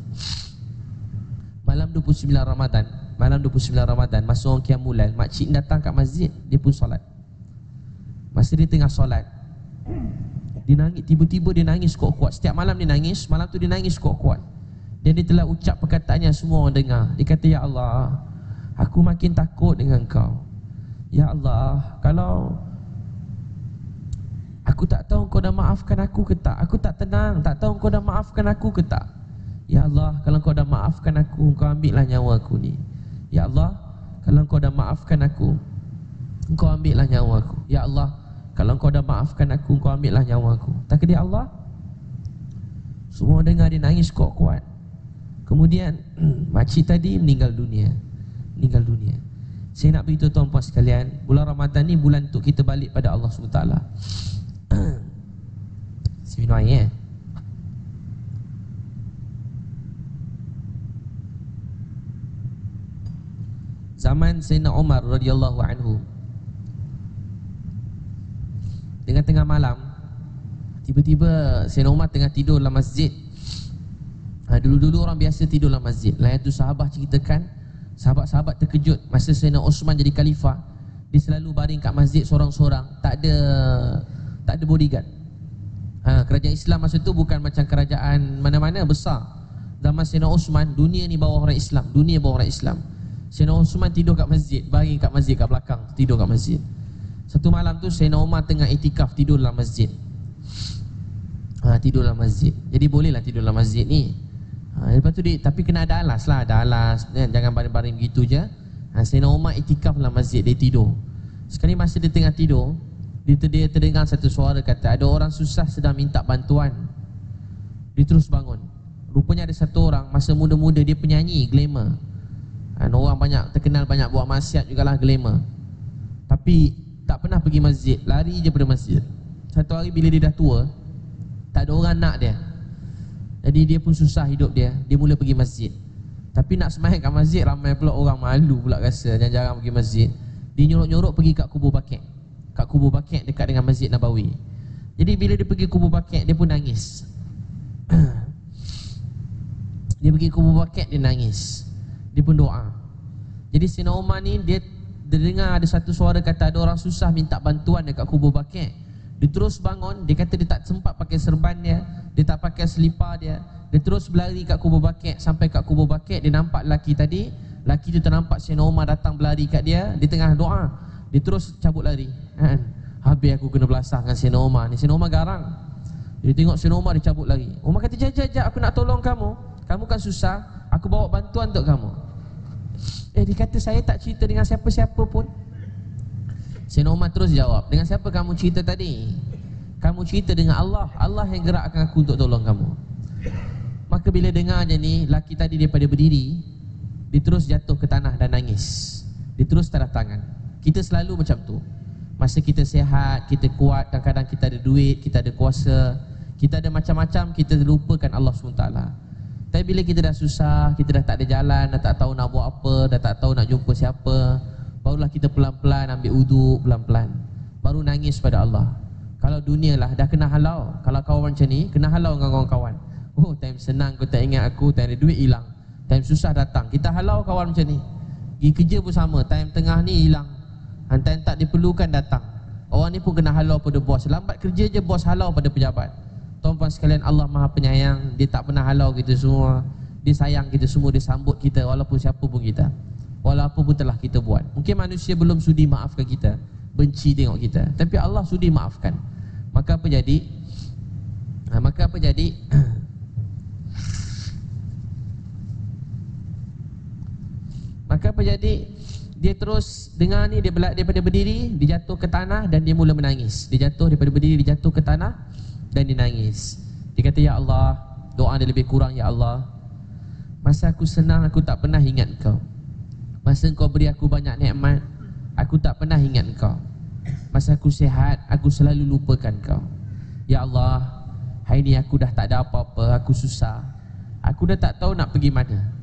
Malam 29 Ramadan, malam 29 Ramadan masa orang qiyamul mak cik datang kat masjid, dia pun solat. Masa dia tengah solat, dia nangis tiba-tiba dia nangis kuat-kuat. Setiap malam dia nangis, malam tu dia nangis kuat-kuat. Dan dia telah ucap perkataannya semua orang dengar. Dia kata ya Allah, aku makin takut dengan kau. Ya Allah, kalau Aku tak tahu kau dah maafkan aku ke tak? Aku tak tenang. Tak tahu kau dah maafkan aku ke tak? Ya Allah Kalau kau dah maafkan aku Kau ambillah nyawa aku ni. Ya Allah Kalau kau dah maafkan aku Kau ambillah nyawa aku. Ya Allah Kalau kau dah maafkan aku Kau ambillah nyawa aku. Tak dia Allah? Semua dengar dia nangis kuat-kuat. Kemudian Makcik tadi meninggal dunia. Meninggal dunia. Saya nak beritahu tuan-puan sekalian Bulan Ramadan ni bulan untuk kita balik pada Allah SWT Minum air eh. Zaman Sayyidina Umar radhiyallahu anhu. Dengan tengah malam Tiba-tiba Sayyidina Umar tengah tidur dalam masjid. Ha, Dulu-dulu orang biasa tidur dalam masjid. Lain tu sahabat ceritakan Sahabat-sahabat terkejut Masa Sayyidina Osman jadi khalifah. Dia selalu baring kat masjid seorang-seorang. Tak ada tak ada bodyguard. Ha, kerajaan Islam masa tu bukan macam kerajaan mana-mana besar. Zaman Sayyidina Osman, dunia ni bawah orang Islam, dunia bawah orang Islam. Sayyidina Osman tidur kat masjid Baring kat masjid kat belakang Tidur kat masjid Satu malam tu Sayyidina Umar tengah itikaf Tidur dalam masjid ha, Tidur dalam masjid Jadi bolehlah tidur dalam masjid ni ha, Lepas tu dia Tapi kena ada alas lah Ada alas kan? Jangan baring-baring begitu je ha, Sayyidina Umar itikaf dalam masjid Dia tidur Sekali masa dia tengah tidur dia, dia terdengar satu suara kata Ada orang susah sedang minta bantuan Dia terus bangun Rupanya ada satu orang Masa muda-muda dia penyanyi Glamour dan orang banyak terkenal banyak buat maksiat jugalah glamour. Tapi tak pernah pergi masjid, lari je pada masjid. Satu hari bila dia dah tua, tak ada orang nak dia. Jadi dia pun susah hidup dia, dia mula pergi masjid. Tapi nak semayang kat masjid ramai pula orang malu pula rasa jarang-jarang pergi masjid. Dia nyorok-nyorok pergi kat kubur bakek. Kat kubur bakek dekat dengan Masjid Nabawi. Jadi bila dia pergi kubur bakek dia pun nangis. dia pergi kubur bakek dia nangis dia pun doa. Jadi Sina Umar ni dia, dia dengar ada satu suara kata ada orang susah minta bantuan dekat kubur bakit. Dia terus bangun, dia kata dia tak sempat pakai serban dia, dia tak pakai selipar dia. Dia terus berlari kat kubur bakit sampai kat kubur bakit dia nampak lelaki tadi. Lelaki tu ternampak Sina Umar datang berlari kat dia, dia tengah doa. Dia terus cabut lari. Kan? Habis aku kena belasah dengan Sina Umar ni. Sina Umar garang. Dia tengok Sina Umar dia cabut lari. Umar kata, jap, jap, aku nak tolong kamu. Kamu kan susah, aku bawa bantuan untuk kamu. Eh dia kata saya tak cerita dengan siapa-siapa pun Sayyidina Umar terus jawab Dengan siapa kamu cerita tadi? Kamu cerita dengan Allah Allah yang gerakkan aku untuk tolong kamu Maka bila dengar je ni Laki tadi daripada berdiri Dia terus jatuh ke tanah dan nangis Dia terus tanda tangan Kita selalu macam tu Masa kita sihat, kita kuat Kadang-kadang kita ada duit, kita ada kuasa Kita ada macam-macam Kita lupakan Allah SWT tapi bila kita dah susah, kita dah tak ada jalan, dah tak tahu nak buat apa, dah tak tahu nak jumpa siapa, barulah kita pelan-pelan ambil uduk pelan-pelan. Baru nangis pada Allah. Kalau dunia lah dah kena halau. Kalau kawan macam ni, kena halau dengan kawan-kawan. Oh, time senang kau tak ingat aku, time ada duit hilang. Time susah datang. Kita halau kawan macam ni. Pergi kerja pun sama, time tengah ni hilang. Time tak diperlukan datang. Orang ni pun kena halau pada bos. Lambat kerja je bos halau pada pejabat. Tuan-tuan sekalian Allah Maha Penyayang. Dia tak pernah halau kita semua. Dia sayang kita semua Dia sambut kita Walaupun siapa pun kita. Walaupun pun telah kita buat. Mungkin manusia belum sudi maafkan kita. Benci tengok kita. Tapi Allah sudi maafkan. Maka apa jadi? Ha, Maka apa jadi? Maka apa jadi Dia terus dengar ni Dia daripada berdiri Dia jatuh ke tanah Dan dia mula menangis Dia jatuh daripada berdiri Dia jatuh ke tanah dan dia nangis. Dia kata, Ya Allah, doa dia lebih kurang, Ya Allah. Masa aku senang, aku tak pernah ingat kau. Masa kau beri aku banyak nikmat, aku tak pernah ingat kau. Masa aku sehat, aku selalu lupakan kau. Ya Allah, hari ini aku dah tak ada apa-apa, aku susah. Aku dah tak tahu nak pergi mana.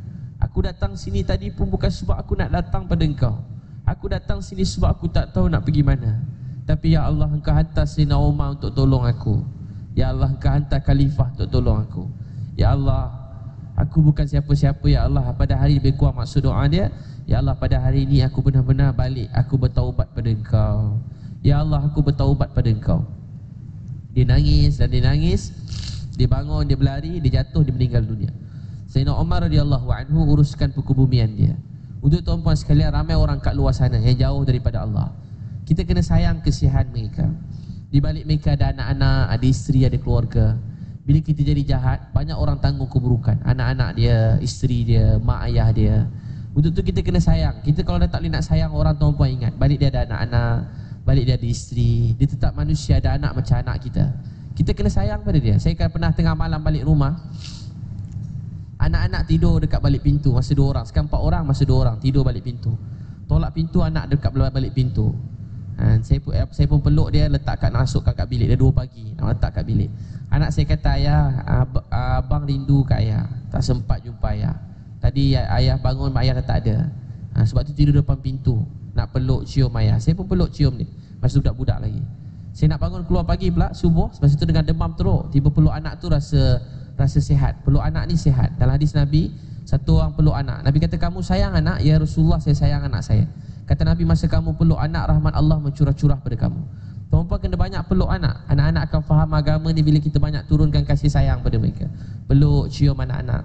Aku datang sini tadi pun bukan sebab aku nak datang pada engkau. Aku datang sini sebab aku tak tahu nak pergi mana. Tapi ya Allah, engkau hantar Sina Umar untuk tolong aku. Ya Allah kau hantar khalifah untuk tolong aku Ya Allah Aku bukan siapa-siapa Ya Allah pada hari lebih kurang maksud doa dia Ya Allah pada hari ini aku benar-benar balik Aku bertaubat pada engkau Ya Allah aku bertaubat pada engkau Dia nangis dan dia nangis Dia bangun, dia berlari, dia jatuh, dia meninggal dunia Sayyidina Umar radhiyallahu anhu uruskan perkubumian dia Untuk tuan-tuan sekalian ramai orang kat luar sana Yang jauh daripada Allah Kita kena sayang kesihan mereka di balik mereka ada anak-anak, ada isteri, ada keluarga. Bila kita jadi jahat, banyak orang tanggung keburukan. Anak-anak dia, isteri dia, mak ayah dia. Untuk tu kita kena sayang. Kita kalau dah tak boleh nak sayang orang tuan puan ingat. Balik dia ada anak-anak, balik dia ada isteri. Dia tetap manusia, ada anak macam anak kita. Kita kena sayang pada dia. Saya kan pernah tengah malam balik rumah. Anak-anak tidur dekat balik pintu masa dua orang. Sekarang empat orang masa dua orang tidur balik pintu. Tolak pintu anak dekat balik pintu. Ha, saya pun eh, saya pun peluk dia letak kat masukkan kat bilik dia dua pagi nak letak kat bilik. Anak saya kata ayah ab, abang rindu kat ayah. Tak sempat jumpa ayah. Tadi ayah bangun ayah dah tak ada. Ha, sebab tu tidur depan pintu nak peluk cium ayah. Saya pun peluk cium ni. Masa budak-budak lagi. Saya nak bangun keluar pagi pula subuh masa tu dengan demam teruk. Tiba peluk anak tu rasa rasa sihat. Peluk anak ni sihat. Dalam hadis Nabi satu orang peluk anak. Nabi kata kamu sayang anak, ya Rasulullah saya sayang anak saya. Kata Nabi masa kamu peluk anak rahmat Allah mencurah-curah pada kamu. Tuan-tuan kena banyak peluk anak. Anak-anak akan faham agama ni bila kita banyak turunkan kasih sayang pada mereka. Peluk, cium anak-anak.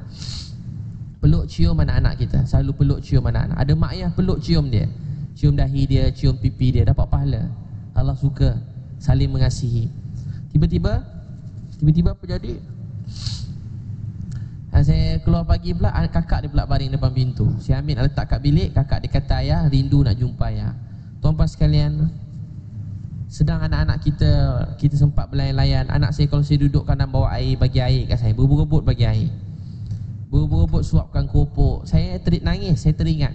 peluk cium anak-anak kita selalu peluk cium anak-anak ada mak ayah peluk cium dia cium dahi dia cium pipi dia dapat pahala Allah suka saling mengasihi tiba-tiba tiba-tiba apa jadi ha, saya keluar pagi pula kakak dia pula baring depan pintu. Si Amin letak kat bilik kakak dia kata ayah rindu nak jumpa ayah. Tuan-tuan sekalian sedang anak-anak kita kita sempat berlayan-layan. Anak saya kalau saya duduk kanan bawa air bagi air kat saya. Berebut-rebut bagi air. Berebut-rebut suapkan kopok saya terik nangis saya teringat.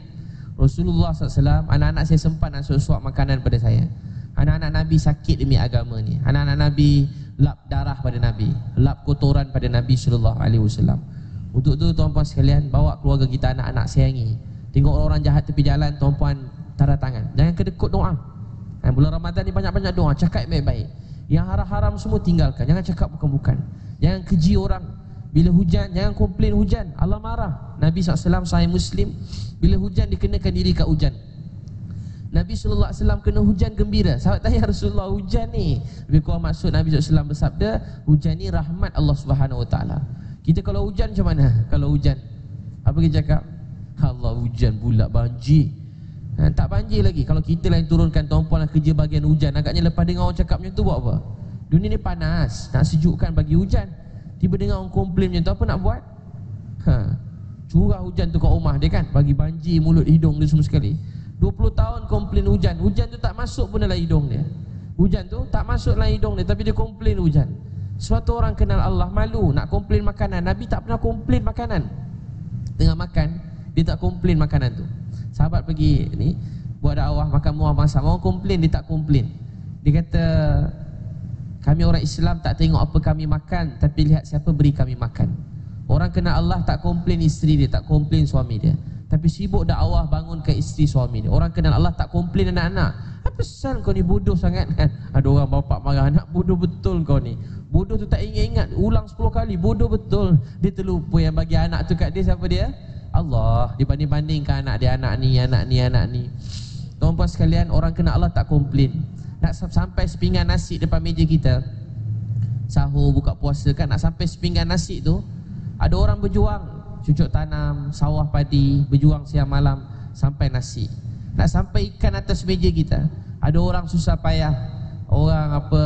Rasulullah SAW Anak-anak saya sempat nak suap makanan pada saya. Anak-anak Nabi sakit demi agama ni. Anak-anak Nabi lap darah pada Nabi. Lap kotoran pada Nabi SAW Untuk tu tuan-puan sekalian Bawa keluarga kita anak-anak sayangi. Tengok orang jahat tepi jalan Tuan-puan tanda tangan. Jangan kedekut doa. Ha, Bulan Ramadan ni banyak-banyak doa. Cakap baik-baik. Yang haram-haram semua tinggalkan. Jangan cakap bukan-bukan. Jangan keji orang. Bila hujan jangan komplain hujan. Allah marah. Nabi SAW sahih Muslim Bila hujan dikenakan diri kat hujan. Nabi SAW kena hujan gembira. Sahabat tanya Rasulullah hujan ni? Lebih kurang maksud Nabi SAW bersabda Hujan ni rahmat Allah Subhanahu SWT Kita kalau hujan macam mana? Kalau hujan Apa kita cakap? Allah hujan pula banjir ha, Tak banjir lagi Kalau kita yang turunkan tuan-puan kerja bagian hujan Agaknya lepas dengar orang cakap macam tu buat apa? Dunia ni panas Nak sejukkan bagi hujan Tiba dengar orang komplain macam tu Apa nak buat? Ha. Curah hujan tu kat rumah dia kan Bagi banjir mulut hidung dia semua sekali 20 tahun komplain hujan Hujan tu tak masuk pun dalam hidung dia Hujan tu tak masuk dalam hidung dia Tapi dia komplain hujan Suatu orang kenal Allah malu nak komplain makanan. Nabi tak pernah komplain makanan. Tengah makan Dia tak komplain makanan tu. Sahabat pergi ni Buat dakwah makan muah masak. Orang komplain dia tak komplain. Dia kata kami orang Islam tak tengok apa kami makan Tapi lihat siapa beri kami makan. Orang kenal Allah tak komplain isteri dia Tak komplain suami dia Tapi sibuk dakwah bangun ke isteri suami dia Orang kenal Allah tak komplain anak-anak. Apa sal kau ni? Bodoh sangat kan? Ada orang bapak marah anak bodoh betul kau ni. Bodoh tu tak ingat-ingat. Ulang 10 kali bodoh betul. Dia terlupa yang bagi anak tu kat dia siapa dia? Allah. Dibanding-bandingkan anak dia anak ni anak ni anak ni. Tuan-tuan sekalian orang kenal Allah tak komplain. Nak sampai sepinggan nasi depan meja kita. Sahur buka puasa kan nak sampai sepinggan nasi tu ada orang berjuang cucuk tanam sawah padi berjuang siang malam sampai nasi. Nak sampai ikan atas meja kita ada orang susah payah. Orang apa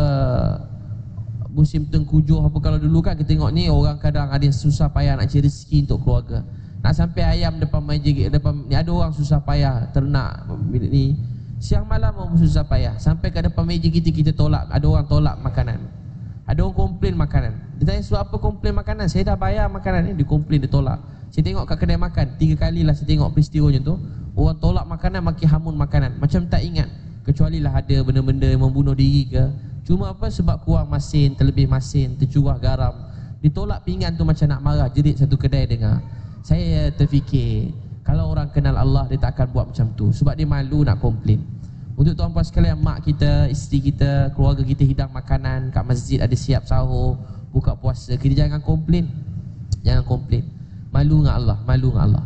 musim tengkujuh apa kalau dulu kan kita tengok ni orang kadang ada susah payah nak cari rezeki untuk keluarga. Nak sampai ayam depan meja depan ni ada orang susah payah ternak ni. Siang malam mau susah payah. Sampai ke depan meja kita kita tolak Ada orang tolak makanan Ada orang komplain makanan. Dia tanya sebab apa komplain makanan? Saya dah bayar makanan ni. Dia komplain dia tolak. Saya tengok kat kedai makan Tiga kali lah saya tengok peristiwa macam tu. Orang tolak makanan makin hamun makanan. Macam tak ingat Kecuali lah ada benda-benda yang membunuh diri ke. Cuma apa sebab kurang masin Terlebih masin Tercurah garam. Ditolak pinggan tu macam nak marah Jerit satu kedai dengar. Saya terfikir kalau orang kenal Allah dia tak akan buat macam tu. Sebab dia malu nak komplain. Untuk tuan-puan sekalian mak kita, isteri kita, keluarga kita hidang makanan kat masjid ada siap sahur, buka puasa, kita jangan komplain. Jangan komplain. Malu dengan Allah, malu dengan Allah.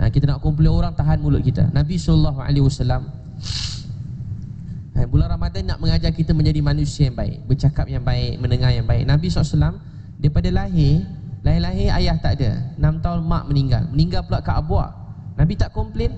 Ha, kita nak komplain orang tahan mulut kita. Nabi alaihi wasallam ha, bulan Ramadan nak mengajar kita menjadi manusia yang baik, bercakap yang baik, mendengar yang baik. Nabi SAW daripada lahir Lahir-lahir ayah tak ada 6 tahun mak meninggal Meninggal pula kat abuah Nabi tak komplain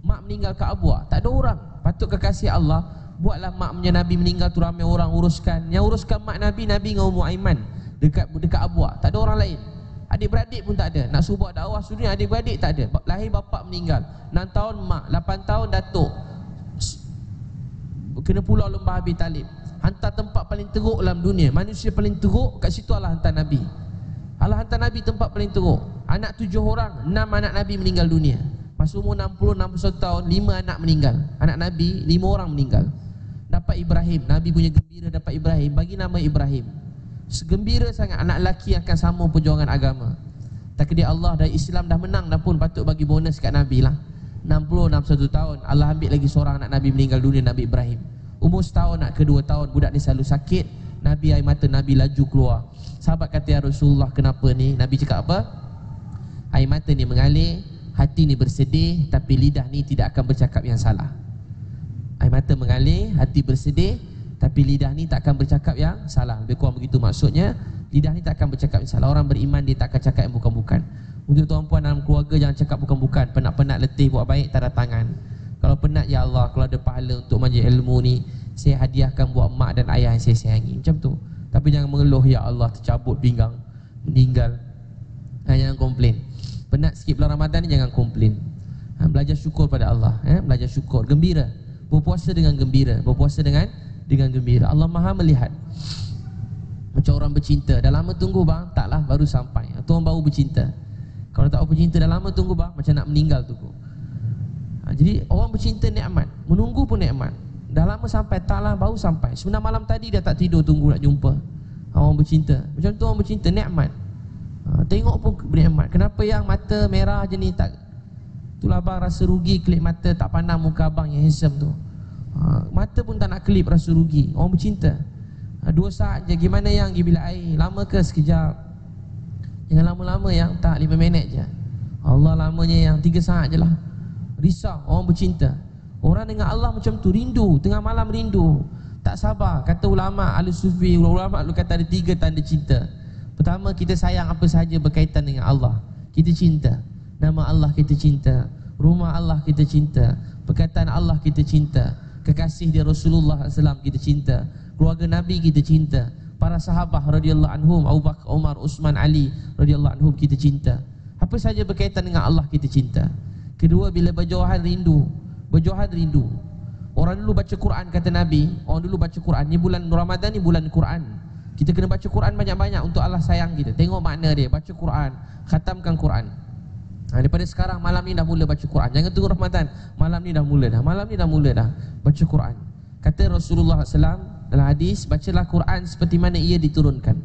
Mak meninggal kat Abuah Tak ada orang Patut kekasih Allah Buatlah mak punya Nabi meninggal tu ramai orang uruskan. Yang uruskan mak Nabi Nabi dengan Ummu Aiman. Dekat dekat Abuah Tak ada orang lain. Adik-beradik pun tak ada. Nak suruh buat dakwah suruh adik-beradik tak ada. Lahir bapak meninggal. 6 tahun mak 8 tahun datuk. Kena pulau lembah Abi Talib. Hantar tempat paling teruk dalam dunia. Manusia paling teruk kat situ Allah hantar Nabi. Allah hantar Nabi tempat paling teruk. Anak tujuh orang, enam anak Nabi meninggal dunia Masa umur 60-61 tahun, lima anak meninggal. Anak Nabi, lima orang meninggal. Dapat Ibrahim, Nabi punya gembira dapat Ibrahim. Bagi nama Ibrahim. Segembira sangat anak lelaki akan sama perjuangan agama. Takdir Allah dan Islam dah menang dah pun patut bagi bonus kat Nabi lah. 60-61 tahun Allah ambil lagi seorang anak Nabi meninggal dunia Nabi Ibrahim. Umur setahun nak kedua tahun budak ni selalu sakit. Nabi air mata Nabi laju keluar. Sahabat kata ya Rasulullah kenapa ni? Nabi cakap apa? Air mata ni mengalir Hati ni bersedih Tapi lidah ni tidak akan bercakap yang salah. Air mata mengalir Hati bersedih Tapi lidah ni tak akan bercakap yang salah. Lebih kurang begitu maksudnya Lidah ni tak akan bercakap yang salah. Orang beriman dia tak akan cakap yang bukan-bukan. Untuk tuan-puan dalam keluarga jangan cakap bukan-bukan. Penat-penat letih buat baik tak ada tangan. Kalau penat ya Allah Kalau ada pahala untuk majlis ilmu ni Saya hadiahkan buat mak dan ayah yang saya sayangi. Macam tu. Tapi jangan mengeluh ya Allah tercabut pinggang Meninggal. Ha, Jangan komplain Penat sikit bulan Ramadan ni jangan komplain ha, Belajar syukur pada Allah eh? Belajar syukur Gembira Berpuasa dengan gembira Berpuasa dengan dengan gembira Allah maha melihat Macam orang bercinta Dah lama tunggu bang Taklah baru sampai Tuan baru bercinta kalau tak bercinta dah lama tunggu bah macam nak meninggal tunggu. Ha, jadi orang bercinta nikmat, menunggu pun nikmat. Dah lama sampai taklah baru sampai. Sebenarnya malam tadi dia tak tidur tunggu nak jumpa. Ha, orang bercinta. Macam tu orang bercinta nikmat. Ha, tengok pun nikmat. Kenapa yang mata merah je ni tak Itulah abang rasa rugi kelip mata tak pandang muka abang yang handsome tu. Ha, mata pun tak nak kelip rasa rugi. Orang bercinta. Ha, dua saat je gimana yang pergi bilik air? Lama ke sekejap? Jangan lama-lama yang tak 5 minit je Allah lamanya yang 3 saat je lah Risau orang bercinta Orang dengan Allah macam tu rindu Tengah malam rindu Tak sabar Kata ulama' ahli sufi Ulama' lu kata ada tiga tanda cinta Pertama kita sayang apa sahaja berkaitan dengan Allah. Kita cinta. Nama Allah kita cinta. Rumah Allah kita cinta. Perkataan Allah kita cinta. Kekasih dia Rasulullah SAW kita cinta. Keluarga Nabi kita cinta. Para sahabat radhiyallahu anhum Abu Bakar Umar Uthman Ali radhiyallahu anhum kita cinta. Apa saja berkaitan dengan Allah kita cinta. Kedua bila berjauhan rindu. Berjauhan rindu. Orang dulu baca Quran kata Nabi. Orang dulu baca Quran. Ni bulan Ramadan ni bulan Quran kita kena baca Quran banyak-banyak untuk Allah sayang kita tengok makna dia baca Quran khatamkan Quran Ha, daripada sekarang malam ni dah mula baca Quran Jangan tunggu Ramadan Malam ni dah mula dah Malam ni dah mula dah Baca Quran Kata Rasulullah SAW dalam hadis bacalah Quran seperti mana ia diturunkan.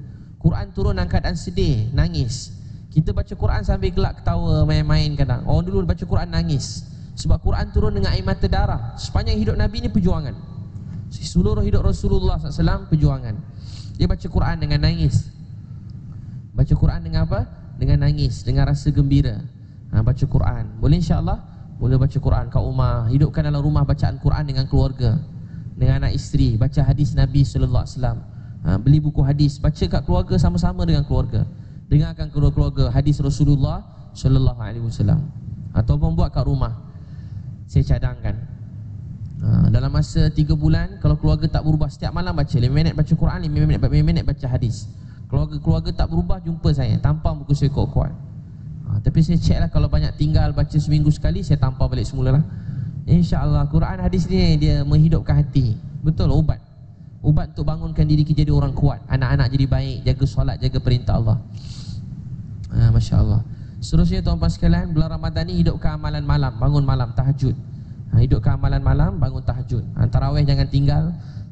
Quran turun dalam keadaan sedih, nangis. Kita baca Quran sambil gelak ketawa, main-main kadang. Orang dulu baca Quran nangis. Sebab Quran turun dengan air mata darah. Sepanjang hidup Nabi ni perjuangan. Seluruh hidup Rasulullah SAW perjuangan. Dia baca Quran dengan nangis. Baca Quran dengan apa? Dengan nangis, dengan rasa gembira. Ha, baca Quran. Boleh insya-Allah? Boleh baca Quran kat rumah. Hidupkan dalam rumah bacaan Quran dengan keluarga dengan anak isteri baca hadis Nabi wasallam ha, beli buku hadis baca kat keluarga sama-sama dengan keluarga dengarkan keluarga hadis Rasulullah wasallam ataupun buat kat rumah saya cadangkan ha, dalam masa 3 bulan kalau keluarga tak berubah setiap malam baca 5 minit baca Quran 5 minit 5 minit baca hadis. Keluarga-keluarga tak berubah jumpa saya tampang buku saya kuat-kuat. Ha, tapi saya cek lah kalau banyak tinggal baca seminggu sekali saya tampang balik semula lah InsyaAllah Quran hadis ni dia menghidupkan hati. Betul ubat. Ubat untuk bangunkan diri kita jadi orang kuat. Anak-anak jadi baik Jaga solat, jaga perintah Allah. Ha, Masya Allah. Seterusnya tuan-tuan sekalian Bulan Ramadan ni hidupkan amalan malam Bangun malam, tahajud ha, Hidupkan amalan malam, bangun tahajud. Ha, Tarawih jangan tinggal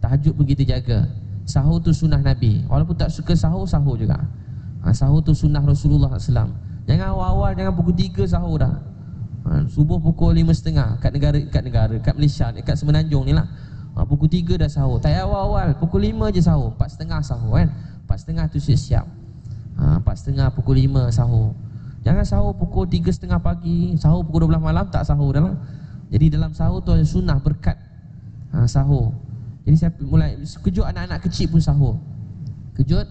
Tahajud pun kita jaga. Sahur tu sunnah Nabi. Walaupun tak suka sahur, sahur juga. Ha, Sahur tu sunnah Rasulullah SAW Jangan awal-awal, jangan pukul 3 sahur dah. Ha, Subuh pukul lima setengah Kat negara, kat negara, kat Malaysia, kat Semenanjung ni lah. Ha, Pukul tiga dah sahur. Tak awal-awal, pukul lima je sahur. Empat setengah sahur kan? Empat setengah tu siap-siap. Ha, Empat setengah pukul lima sahur. Jangan sahur pukul tiga setengah pagi Sahur pukul dua belah malam tak sahur dah lah Jadi dalam sahur tu ada sunnah berkat ha, Sahur. Jadi saya mulai Kejut anak-anak kecil pun sahur. Kejut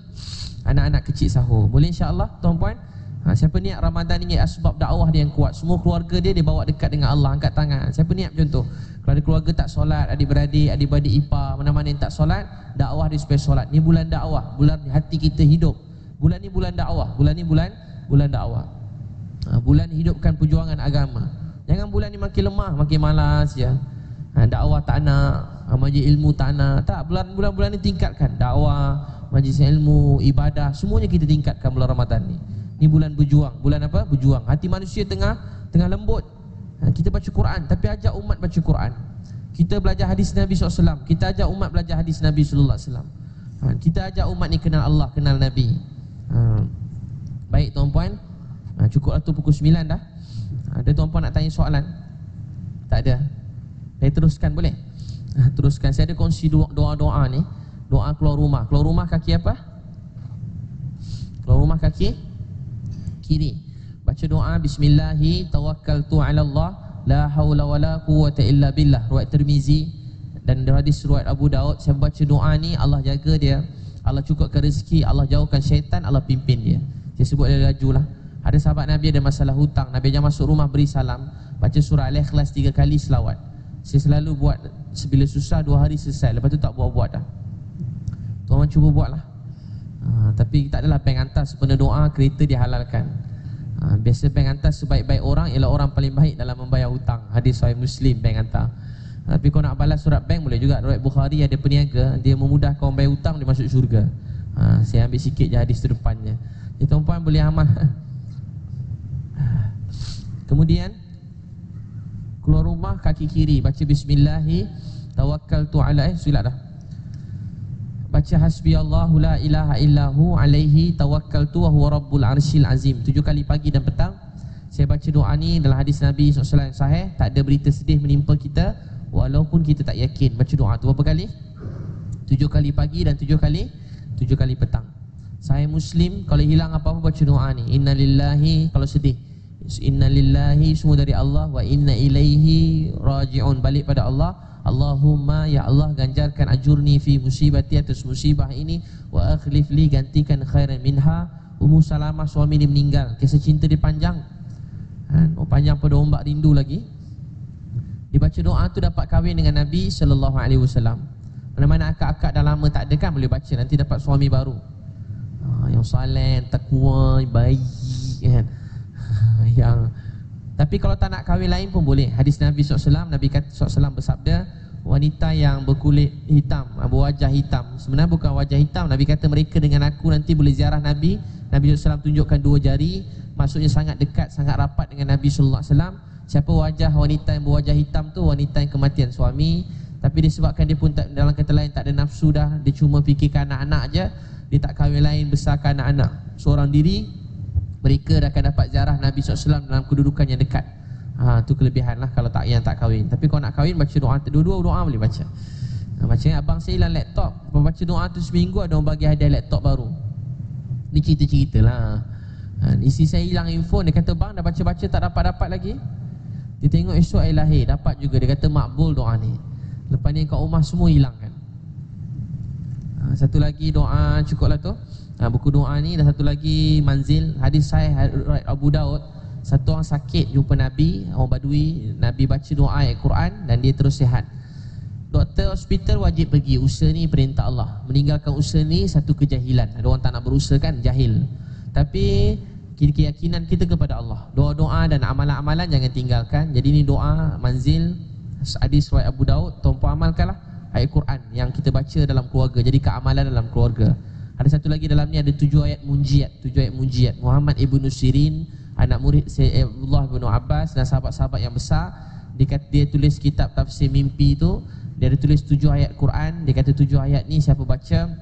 Anak-anak kecil sahur. Boleh insyaAllah tuan-puan? Ha, siapa niat Ramadan ni sebab dakwah dia yang kuat. Semua keluarga dia dia bawa dekat dengan Allah Angkat tangan. Siapa niat macam tu? Kalau ada keluarga tak solat Adik-beradik, adik-beradik ipar Mana-mana yang tak solat Dakwah dia supaya solat. Ni bulan dakwah. Bulan hati kita hidup. Bulan ni bulan dakwah. Bulan ni bulan bulan dakwah. Ha, Bulan hidupkan perjuangan agama Jangan bulan ni makin lemah Makin malas ya ha, Dakwah tak nak ha, Majlis ilmu tak nak Tak bulan-bulan ni tingkatkan Dakwah Majlis ilmu Ibadah Semuanya kita tingkatkan bulan Ramadan ni Ini bulan berjuang. Bulan apa? Berjuang. Hati manusia tengah tengah lembut. Ha, kita baca Quran tapi ajak umat baca Quran. Kita belajar hadis Nabi SAW Kita ajak umat belajar hadis Nabi SAW ha, Kita ajak umat ni kenal Allah, kenal Nabi ha, Baik tuan-puan ha, Cukup tu pukul 9 dah Ada tuan-puan nak tanya soalan? Tak ada. Saya teruskan boleh? Ha, teruskan, saya ada kongsi doa-doa ni. Doa keluar rumah. Keluar rumah kaki apa? Keluar rumah kaki? kiri. Baca doa bismillahi tawakkaltu ala Allah la haula wala quwwata illa billah. Riwayat Tirmizi dan hadis riwayat Abu Daud. Saya baca doa ni Allah jaga dia. Allah cukupkan rezeki. Allah jauhkan syaitan. Allah pimpin dia. Saya sebut dia laju lah Ada sahabat Nabi ada masalah hutang. Nabi ajak masuk rumah beri salam. Baca surah Al-Ikhlas tiga kali selawat. Saya selalu buat Sebila susah dua hari selesai. Lepas tu tak buat-buat dah. Tuan cuba buat lah ha, Tapi tak adalah peng antas Sepenuh doa kereta dihalalkan. Ha, Biasa peng antas sebaik-baik orang Ialah orang paling baik dalam membayar hutang. Hadis sahih Muslim peng antas tapi kau nak balas surat bank boleh juga. Riwayat Bukhari ada peniaga. Dia memudahkan orang bayar hutang Dia masuk syurga. Ha, Saya ambil sikit je hadis tu depannya. Ya tuan-puan boleh amal Kemudian Keluar rumah kaki kiri. Baca bismillahi Tawakkal tu'ala Eh silat dah. Baca hasbi Allahu la ilaha illahu alaihi tawakkal tu wa huwa rabbul arshil azim. Tujuh kali pagi dan petang Saya baca doa ni dalam hadis Nabi SAW yang sahih. Tak ada berita sedih menimpa kita Walaupun kita tak yakin. Baca doa tu berapa kali? Tujuh kali pagi dan tujuh kali Tujuh kali petang. Saya Muslim Kalau hilang apa-apa baca doa ni. Inna lillahi Kalau sedih Inna lillahi semua dari Allah. Wa inna ilaihi raji'un. Balik pada Allah. Allahumma ya Allah ganjarkan ajurni fi musibati atas musibah ini. Wa akhlif li gantikan khairan minha. Ummu Salamah suami dia meninggal. Kisah cinta dia panjang. Ha, oh, Panjang pada ombak rindu lagi. Dibaca doa tu dapat kahwin dengan Nabi Sallallahu Alaihi Wasallam. Mana-mana akak-akak dah lama tak ada kan boleh baca. Nanti dapat suami baru. Ha, Yang saleh, takwa, baik kan yang tapi kalau tak nak kahwin lain pun boleh. Hadis Nabi SAW, Nabi SAW bersabda, wanita yang berkulit hitam, berwajah hitam. Sebenarnya bukan wajah hitam. Nabi kata mereka dengan aku nanti boleh ziarah Nabi. Nabi SAW tunjukkan dua jari, maksudnya sangat dekat, sangat rapat dengan Nabi SAW. Siapa wajah wanita yang berwajah hitam tu wanita yang kematian suami. Tapi disebabkan dia pun tak, dalam kata lain tak ada nafsu dah, dia cuma fikirkan anak-anak aja. Dia tak kahwin lain besarkan anak-anak. Seorang diri mereka akan dapat jarah Nabi SAW dalam kedudukan yang dekat. Ha, tu kelebihan lah kalau tak yang tak kahwin. Tapi kalau nak kahwin baca doa dua-dua doa boleh baca. Ha, baca abang saya hilang laptop. Baca doa tu seminggu ada orang bagi hadiah laptop baru. Ni cerita-cerita lah. Ha, isi saya hilang info dia kata bang dah baca-baca tak dapat-dapat lagi. Dia tengok esok air lahir dapat juga dia kata makbul doa ni. Lepas ni kat rumah semua hilang kan. Ha, satu lagi doa cukuplah tu. Ha, buku doa ni dan satu lagi manzil hadis sahih Abu Daud. Satu orang sakit jumpa Nabi orang badui Nabi baca doa ayat Quran dan dia terus sihat. Doktor hospital wajib pergi usaha ni perintah Allah. Meninggalkan usaha ni satu kejahilan. Ada orang tak nak berusaha kan jahil. Tapi keyakinan kita kepada Allah. Doa-doa dan amalan-amalan jangan tinggalkan. Jadi ni doa manzil hadis riwayat Abu Daud. Tuan-puan amalkanlah ayat Quran yang kita baca dalam keluarga. Jadi keamalan dalam keluarga ada satu lagi dalam ni ada tujuh ayat munjiat, tujuh ayat munjiat. Muhammad ibnu Sirin, anak murid Sayyid Abdullah bin Abbas dan sahabat-sahabat yang besar, dia kata dia tulis kitab tafsir mimpi itu, dia ada tulis tujuh ayat Quran, dia kata tujuh ayat ni siapa baca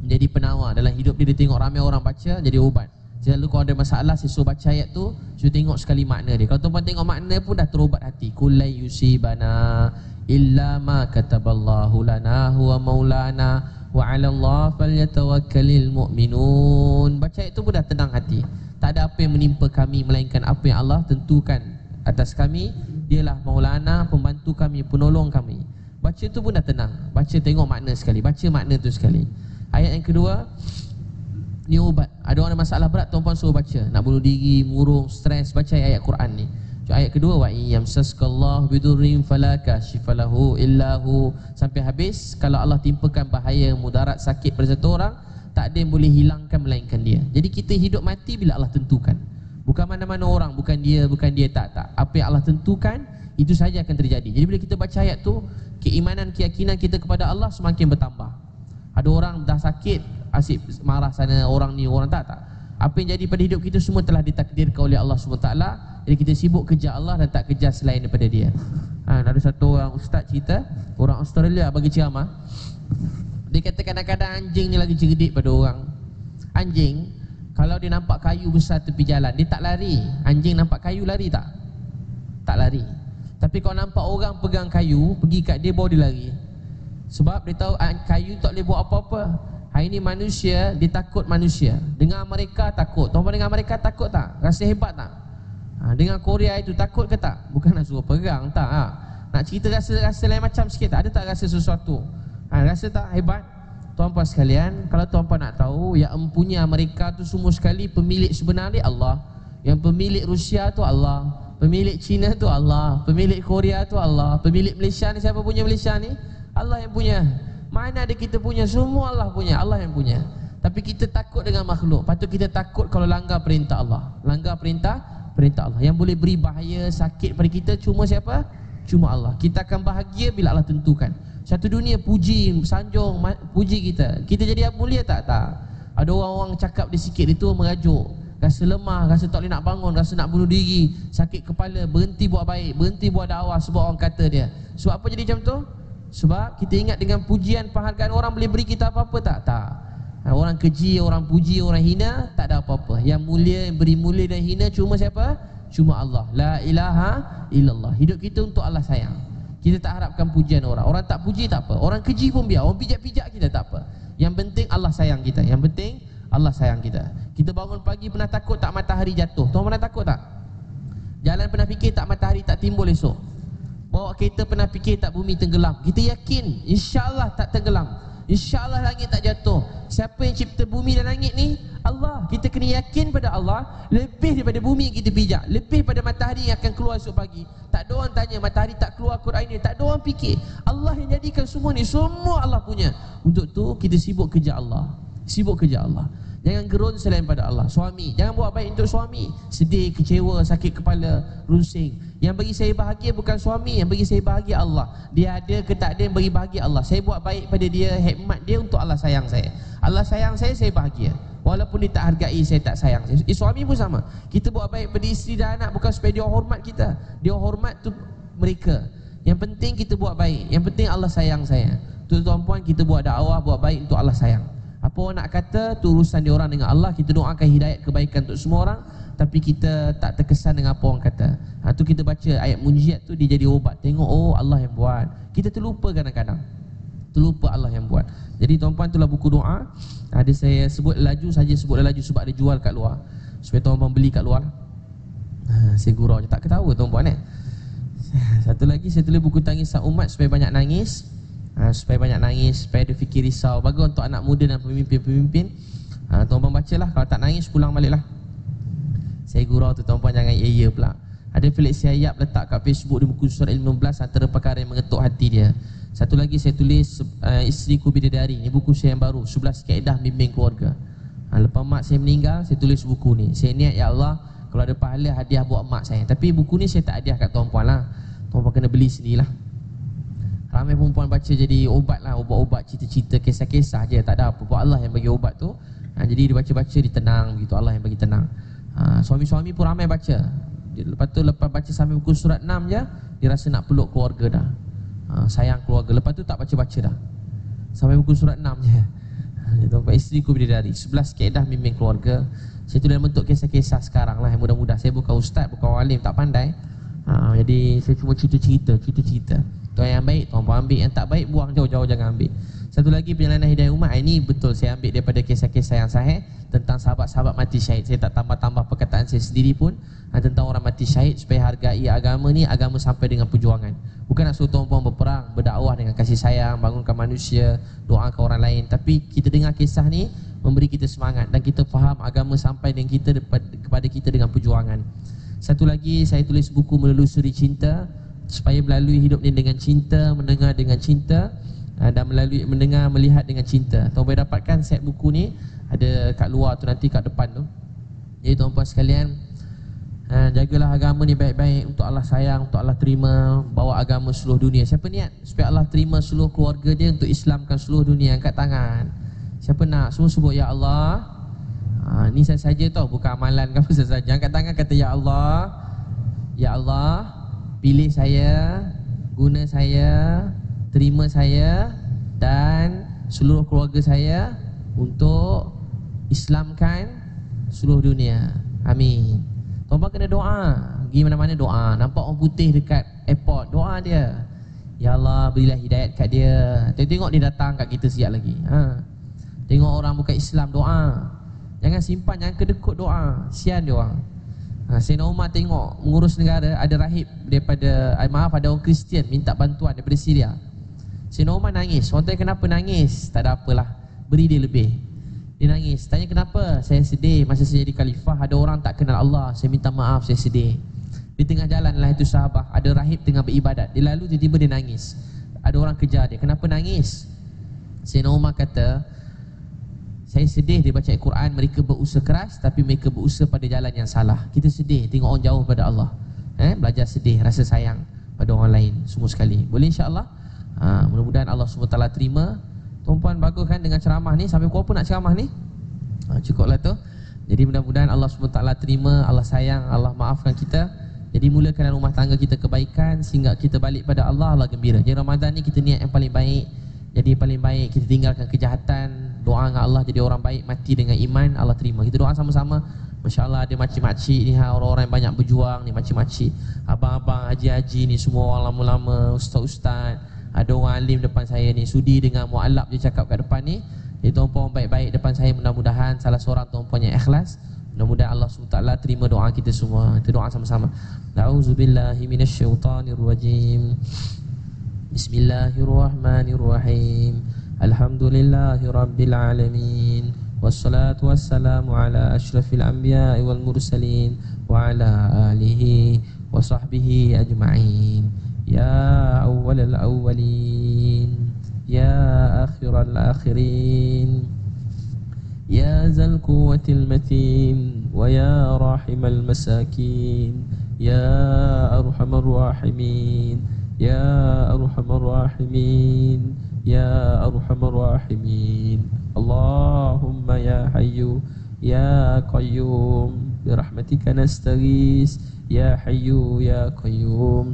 menjadi penawar dalam hidup dia, dia tengok ramai orang baca jadi ubat. Jadi kalau ada masalah saya suruh baca ayat tu, saya tengok sekali makna dia. Kalau tuan-tuan tengok makna pun dah terubat hati. Kullai yusibana illa ma kataballahu lana huwa maulana wa 'ala Allah falyatawakkalul mu'minun. Baca itu pun dah tenang hati. Tak ada apa yang menimpa kami melainkan apa yang Allah tentukan atas kami. Dialah Maulana, pembantu kami, penolong kami. Baca itu pun dah tenang. Baca tengok makna sekali. Baca makna itu sekali. Ayat yang kedua ni ubat. Ada orang ada masalah berat tuan-puan suruh baca. Nak bunuh diri, murung, stres, baca -ayat Quran ni. Ayat kedua wa yamsaskallahu bidurrin fala kashifalahu illahu sampai habis kalau Allah timpakan bahaya mudarat sakit pada satu orang tak ada yang boleh hilangkan melainkan dia. Jadi kita hidup mati bila Allah tentukan. Bukan mana-mana orang, bukan dia, bukan dia tak tak. Apa yang Allah tentukan itu saja akan terjadi. Jadi bila kita baca ayat tu, keimanan keyakinan kita kepada Allah semakin bertambah. Ada orang dah sakit, asyik marah sana orang ni, orang tak tak. Apa yang jadi pada hidup kita semua telah ditakdirkan oleh Allah SWT Jadi kita sibuk kejar Allah dan tak kejar selain daripada dia ha, Ada satu orang ustaz cerita Orang Australia bagi ceramah Dia kata kadang-kadang anjing ni lagi cerdik pada orang Anjing Kalau dia nampak kayu besar tepi jalan Dia tak lari Anjing nampak kayu lari tak? Tak lari Tapi kalau nampak orang pegang kayu Pergi kat dia bawa dia lari Sebab dia tahu kayu tak boleh buat apa-apa Hari ini manusia dia takut manusia. Dengar mereka takut. Tuan-tuan dengar mereka takut tak? Rasa hebat tak? Ha, dengar Korea itu takut ke tak? Bukan nak suruh perang tak? Ha. Nak cerita rasa-rasa lain macam sikit tak? Ada tak rasa sesuatu? Ha, rasa tak hebat? Tuan-tuan sekalian, kalau tuan-tuan nak tahu yang empunya Amerika tu semua sekali pemilik sebenarnya Allah. Yang pemilik Rusia tu Allah. Pemilik China tu Allah. Pemilik Korea tu Allah. Pemilik Malaysia ni siapa punya Malaysia ni? Allah yang punya. Mana ada kita punya? Semua Allah punya. Allah yang punya. Tapi kita takut dengan makhluk. Patut kita takut kalau langgar perintah Allah. Langgar perintah perintah Allah. Yang boleh beri bahaya, sakit pada kita cuma siapa? Cuma Allah. Kita akan bahagia bila Allah tentukan. Satu dunia puji, sanjung, puji kita. Kita jadi mulia tak? Tak. Ada orang-orang cakap dia sikit itu merajuk. Rasa lemah, rasa tak boleh nak bangun, rasa nak bunuh diri, sakit kepala, berhenti buat baik, berhenti buat dakwah sebab orang kata dia. Sebab apa jadi macam tu? Sebab kita ingat dengan pujian, penghargaan orang boleh beri kita apa-apa tak? Tak. Orang keji, orang puji, orang hina, tak ada apa-apa. Yang mulia, yang beri mulia dan hina cuma siapa? Cuma Allah. La ilaha illallah. Hidup kita untuk Allah sayang. Kita tak harapkan pujian orang. Orang tak puji tak apa. Orang keji pun biar. Orang pijak-pijak kita tak apa. Yang penting Allah sayang kita. Yang penting Allah sayang kita. Kita bangun pagi pernah takut tak matahari jatuh. Tuan pernah takut tak? Jalan pernah fikir tak matahari tak timbul esok. Bawa kereta pernah fikir tak bumi tenggelam. Kita yakin insya-Allah tak tenggelam. InsyaAllah langit tak jatuh. Siapa yang cipta bumi dan langit ni? Allah. Kita kena yakin pada Allah. Lebih daripada bumi yang kita pijak. Lebih pada matahari yang akan keluar esok pagi. Tak ada orang tanya matahari tak keluar Quran ini Tak ada orang fikir. Allah yang jadikan semua ni. Semua Allah punya. Untuk tu kita sibuk kerja Allah. Sibuk kerja Allah Jangan gerun selain pada Allah. Suami, jangan buat baik untuk suami. Sedih, kecewa, sakit kepala, runsing Yang bagi saya bahagia bukan suami Yang bagi saya bahagia Allah. Dia ada ke tak ada yang bagi bahagia Allah. Saya buat baik pada dia, hikmat dia untuk Allah sayang saya. Allah sayang saya, saya bahagia. Walaupun dia tak hargai, saya tak sayang saya. Eh, Suami pun sama. Kita buat baik pada isteri dan anak Bukan supaya dia hormat kita. Dia hormat tu mereka. Yang penting kita buat baik. Yang penting Allah sayang saya. Tuan-tuan puan kita buat dakwah, buat baik untuk Allah sayang apa orang nak kata tu urusan dia orang dengan Allah. Kita doakan hidayat kebaikan untuk semua orang Tapi kita tak terkesan dengan apa orang kata. Ha, Tu kita baca ayat munjiat tu dia jadi obat Tengok oh Allah yang buat. Kita terlupa kadang-kadang. Terlupa Allah yang buat. Jadi tuan-puan itulah buku doa. Ada saya sebut laju saja sebut laju sebab ada jual kat luar. Supaya tuan-puan beli kat luar. Ha, Saya gurau je. Tak ketawa tuan-puan eh? Satu lagi saya tulis buku tangisan umat supaya banyak nangis ha, supaya banyak nangis, supaya dia fikir risau. Bagus untuk anak muda dan pemimpin-pemimpin. Ha, tuan-puan bacalah, kalau tak nangis pulang baliklah. Saya gurau tu tuan-puan jangan iya-iya pula. Ada Felix Siayap letak kat Facebook di buku surat 15 antara perkara yang mengetuk hati dia. Satu lagi saya tulis uh, Isteri Ku Bidadari. Ini buku saya yang baru, 11 kaedah bimbing keluarga. Ha, lepas mak saya meninggal, saya tulis buku ni. Saya niat ya Allah, kalau ada pahala hadiah buat mak saya. Tapi buku ni saya tak hadiah kat tuan-puan lah. Tuan-puan kena beli sendirilah. Ramai perempuan baca jadi obat lah Ubat-ubat cerita-cerita kisah-kisah je. Tak ada apa. Buat Allah yang bagi obat tu ha, Jadi dia baca-baca dia tenang begitu. Allah yang bagi tenang. Ha, Suami-suami pun ramai baca. Lepas tu lepas baca sampai buku surat 6 je Dia rasa nak peluk keluarga dah. Ha, Sayang keluarga. Lepas tu tak baca-baca dah. Sampai buku surat 6 je. Ha, isteri ku bidadari. 11 keedah mimpin keluarga. Saya tu dalam bentuk kisah-kisah sekarang lah Yang mudah-mudah Saya bukan ustaz, bukan walim, tak pandai. Ha, Jadi saya cuma cerita-cerita Cerita-cerita Tuan yang baik, tuan pun ambil. Yang tak baik, buang jauh-jauh, jangan ambil. Satu lagi perjalanan hidayah umat Ini betul saya ambil daripada kisah-kisah yang sahih Tentang sahabat-sahabat mati syahid. Saya tak tambah-tambah perkataan saya sendiri pun ha, Tentang orang mati syahid Supaya hargai agama ni Agama sampai dengan perjuangan. Bukan nak suruh tuan puan berperang Berdakwah dengan kasih sayang Bangunkan manusia Doakan orang lain. Tapi kita dengar kisah ni Memberi kita semangat Dan kita faham agama sampai dengan kita Kepada kita dengan perjuangan. Satu lagi saya tulis buku Menelusuri Cinta supaya melalui hidup ni dengan cinta, mendengar dengan cinta uh, dan melalui mendengar melihat dengan cinta. Tuan boleh dapatkan set buku ni ada kat luar tu nanti kat depan tu. Jadi tuan-puan sekalian, uh, jagalah agama ni baik-baik untuk Allah sayang, untuk Allah terima bawa agama seluruh dunia. Siapa niat supaya Allah terima seluruh keluarga dia untuk Islamkan seluruh dunia angkat tangan. Siapa nak semua sebut ya Allah. Ha, ni saya saja tau bukan amalan ke apa saja. Angkat tangan kata ya Allah. Ya Allah, pilih saya, guna saya, terima saya dan seluruh keluarga saya untuk Islamkan seluruh dunia. Amin. Tuan-tuan kena doa. Pergi mana-mana doa. Nampak orang putih dekat airport, doa dia. Ya Allah, berilah hidayat kat dia. Tengok dia datang kat kita siap lagi. Ha. Tengok orang bukan Islam doa. Jangan simpan, jangan kedekut doa. Sian dia orang. Ha, Sayyidina Umar tengok mengurus negara ada rahib daripada eh, maaf ada orang Kristian minta bantuan daripada Syria. Sayyidina Umar nangis. Orang tanya kenapa nangis? Tak ada apalah. Beri dia lebih. Dia nangis. Tanya kenapa? Saya sedih. Masa saya jadi khalifah Ada orang tak kenal Allah. Saya minta maaf. Saya sedih. Di tengah jalan lah itu sahabat. Ada rahib tengah beribadat. Dia lalu tiba-tiba dia nangis. Ada orang kejar dia. Kenapa nangis? Sayyidina Umar kata saya sedih dia baca Al-Quran Mereka berusaha keras Tapi mereka berusaha pada jalan yang salah. Kita sedih Tengok orang jauh pada Allah. Eh, Belajar sedih Rasa sayang Pada orang lain Semua sekali. Boleh insyaAllah? Ha, Mudah-mudahan Allah SWT terima. Tuan-puan bagus kan dengan ceramah ni. Sampai pukul apa nak ceramah ni? Ha, Cukuplah tu. Jadi mudah-mudahan Allah SWT terima Allah sayang Allah maafkan kita. Jadi mulakan rumah tangga kita kebaikan Sehingga kita balik pada Allah Allah gembira. Jadi Ramadan ni kita niat yang paling baik. Jadi paling baik kita tinggalkan kejahatan doa dengan Allah jadi orang baik mati dengan iman Allah terima. Kita doa sama-sama. Masya Allah ada makcik-makcik ni ha, orang-orang yang banyak berjuang ni makcik-makcik. Abang-abang haji-haji ni semua orang lama-lama ustaz-ustaz. Ada orang alim depan saya ni sudi dengan mu'alab dia cakap kat depan ni. Jadi tuan-puan baik-baik depan saya mudah-mudahan salah seorang tuan-puan yang ikhlas mudah-mudahan Allah SWT terima doa kita semua. Kita doa sama-sama. A'udzubillahi minasyaitanirrajim. Bismillahirrahmanirrahim الحمد لله رب العالمين والصلاة والسلام على أشرف الأنبياء والمرسلين وعلى آله وصحبه أجمعين. يا أول الأولين يا آخر الآخرين يا ذا القوة المتين ويا راحم المساكين يا أرحم الراحمين يا أرحم الراحمين. يا أرحم الراحمين. اللهم يا حي يا قيوم برحمتك نستغيث. يا حي يا قيوم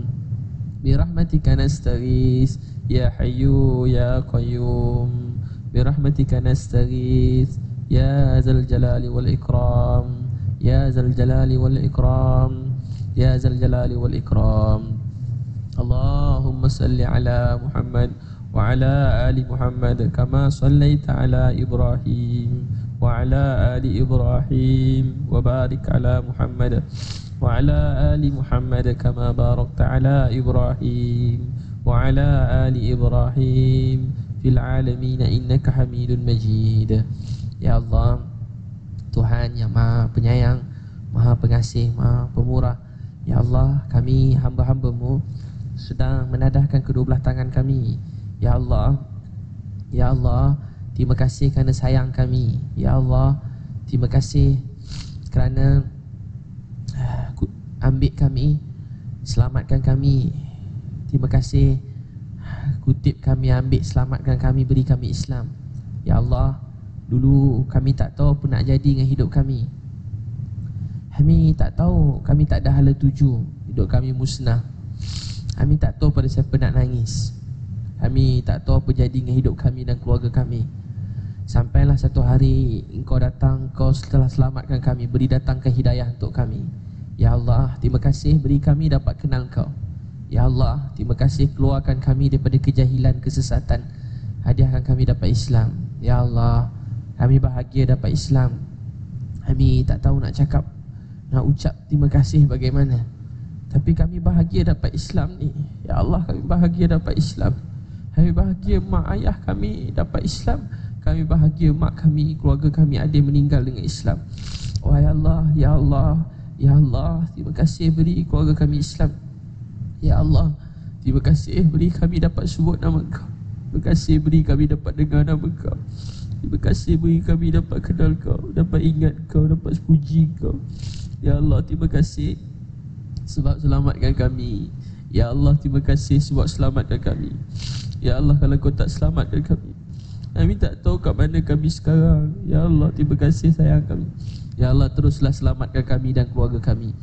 برحمتك نستغيث. يا حي يا قيوم برحمتك نستغيث. يا ذا الجلال والإكرام يا ذا الجلال والإكرام يا ذا الجلال والإكرام. اللهم صل على محمد وعلى آل محمد كما صليت على إبراهيم وعلى آل إبراهيم وبارك على محمد وعلى آل محمد كما باركت على إبراهيم وعلى آل إبراهيم في العالمين إنك حميد مجيد يا الله Tuhan yang maha penyayang Maha pengasih, maha pemurah Ya Allah, kami hamba-hambamu Sedang menadahkan kedua belah tangan kami Ya Allah Ya Allah Terima kasih kerana sayang kami. Ya Allah Terima kasih kerana uh, Ambil kami Selamatkan kami. Terima kasih Kutip kami ambil Selamatkan kami Beri kami Islam. Ya Allah Dulu kami tak tahu apa nak jadi dengan hidup kami. Kami tak tahu Kami tak ada hala tuju. Hidup kami musnah. Kami tak tahu pada siapa nak nangis kami tak tahu apa jadi dengan hidup kami dan keluarga kami. Sampailah satu hari engkau datang Kau setelah selamatkan kami Beri datang ke hidayah untuk kami. Ya Allah, terima kasih beri kami dapat kenal kau Ya Allah, terima kasih keluarkan kami daripada kejahilan, kesesatan. Hadiahkan kami dapat Islam. Ya Allah, kami bahagia dapat Islam. Kami tak tahu nak cakap Nak ucap terima kasih bagaimana. Tapi kami bahagia dapat Islam ni. Ya Allah, kami bahagia dapat Islam kami bahagia mak ayah kami dapat Islam. Kami bahagia mak kami, keluarga kami ada meninggal dengan Islam. Wahai Allah, Ya Allah, Ya Allah Terima kasih beri keluarga kami Islam. Ya Allah, terima kasih beri kami dapat sebut nama kau Terima kasih beri kami dapat dengar nama kau Terima kasih beri kami dapat kenal kau Dapat ingat kau, dapat puji kau Ya Allah, terima kasih. Sebab selamatkan kami. Ya Allah, terima kasih sebab selamatkan kami Ya Allah kalau kau tak selamatkan kami Kami tak tahu kat mana kami sekarang. Ya Allah terima kasih sayang kami. Ya Allah teruslah selamatkan kami dan keluarga kami.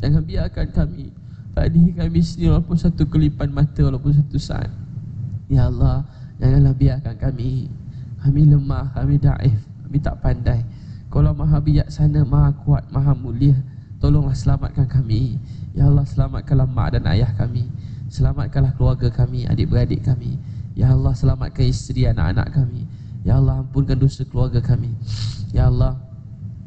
Jangan biarkan kami. Tadi kami sini walaupun satu kelipan mata Walaupun satu saat. Ya Allah Janganlah biarkan kami. Kami lemah, kami daif Kami tak pandai. Kalau maha bijaksana, maha kuat, maha mulia. Tolonglah selamatkan kami. Ya Allah selamatkanlah mak dan ayah kami Selamatkanlah keluarga kami, adik-beradik kami. Ya Allah selamatkan isteri anak-anak kami. Ya Allah ampunkan dosa keluarga kami. Ya Allah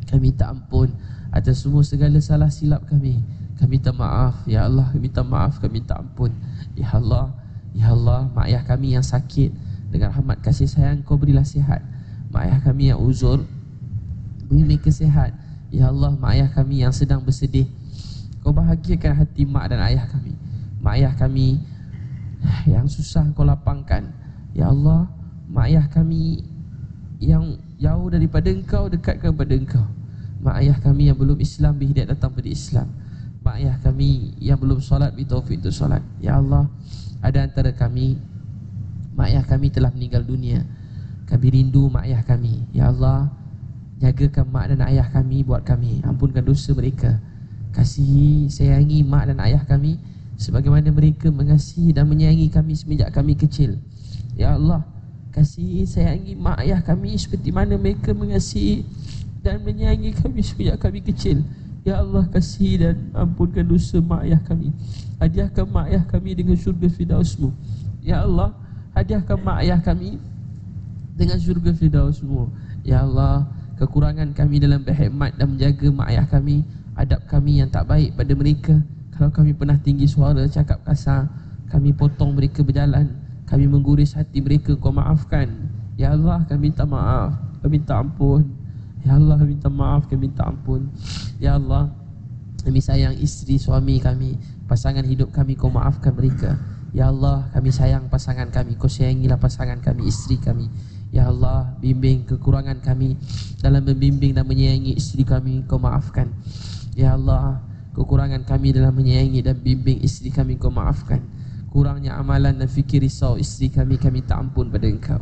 kami tak ampun atas semua segala salah silap kami. Kami minta maaf. Ya Allah kami minta maaf kami tak ampun. Ya Allah Ya Allah mak ayah kami yang sakit Dengan rahmat kasih sayang kau berilah sihat. Mak ayah kami yang uzur Beri mereka sihat. Ya Allah, mak ayah kami yang sedang bersedih Kau bahagiakan hati mak dan ayah kami Mak ayah kami yang susah kau lapangkan. Ya Allah, mak ayah kami yang jauh daripada engkau dekatkan kepada engkau. Mak ayah kami yang belum Islam beri hidayah datang pada Islam. Mak ayah kami yang belum solat beri taufik untuk solat. Ya Allah, ada antara kami Mak ayah kami telah meninggal dunia. Kami rindu mak ayah kami. Ya Allah, jagakan mak dan ayah kami buat kami. Ampunkan dosa mereka. Kasihi, sayangi mak dan ayah kami Sebagaimana mereka mengasihi dan menyayangi kami semenjak kami kecil. Ya Allah, kasihi sayangi mak ayah kami Seperti mana mereka mengasihi dan menyayangi kami semenjak kami kecil. Ya Allah kasih dan ampunkan dosa mak ayah kami. Hadiahkan mak ayah kami dengan syurga fidausmu Ya Allah hadiahkan mak ayah kami dengan syurga fidausmu Ya Allah kekurangan kami dalam berkhidmat dan menjaga mak ayah kami Adab kami yang tak baik pada mereka Kalau kami pernah tinggi suara cakap kasar Kami potong mereka berjalan. Kami mengguris hati mereka kau maafkan. Ya Allah kami minta maaf. Kami minta ampun. Ya Allah kami minta maaf, kami minta ampun. Ya Allah Kami sayang isteri suami kami. Pasangan hidup kami kau maafkan mereka. Ya Allah kami sayang pasangan kami. Kau sayangilah pasangan kami, isteri kami. Ya Allah bimbing kekurangan kami. Dalam membimbing dan menyayangi isteri kami Kau maafkan. Ya Allah kekurangan kami dalam menyayangi dan bimbing isteri kami Kau maafkan. Kurangnya amalan dan fikir risau isteri kami Kami tak ampun pada engkau.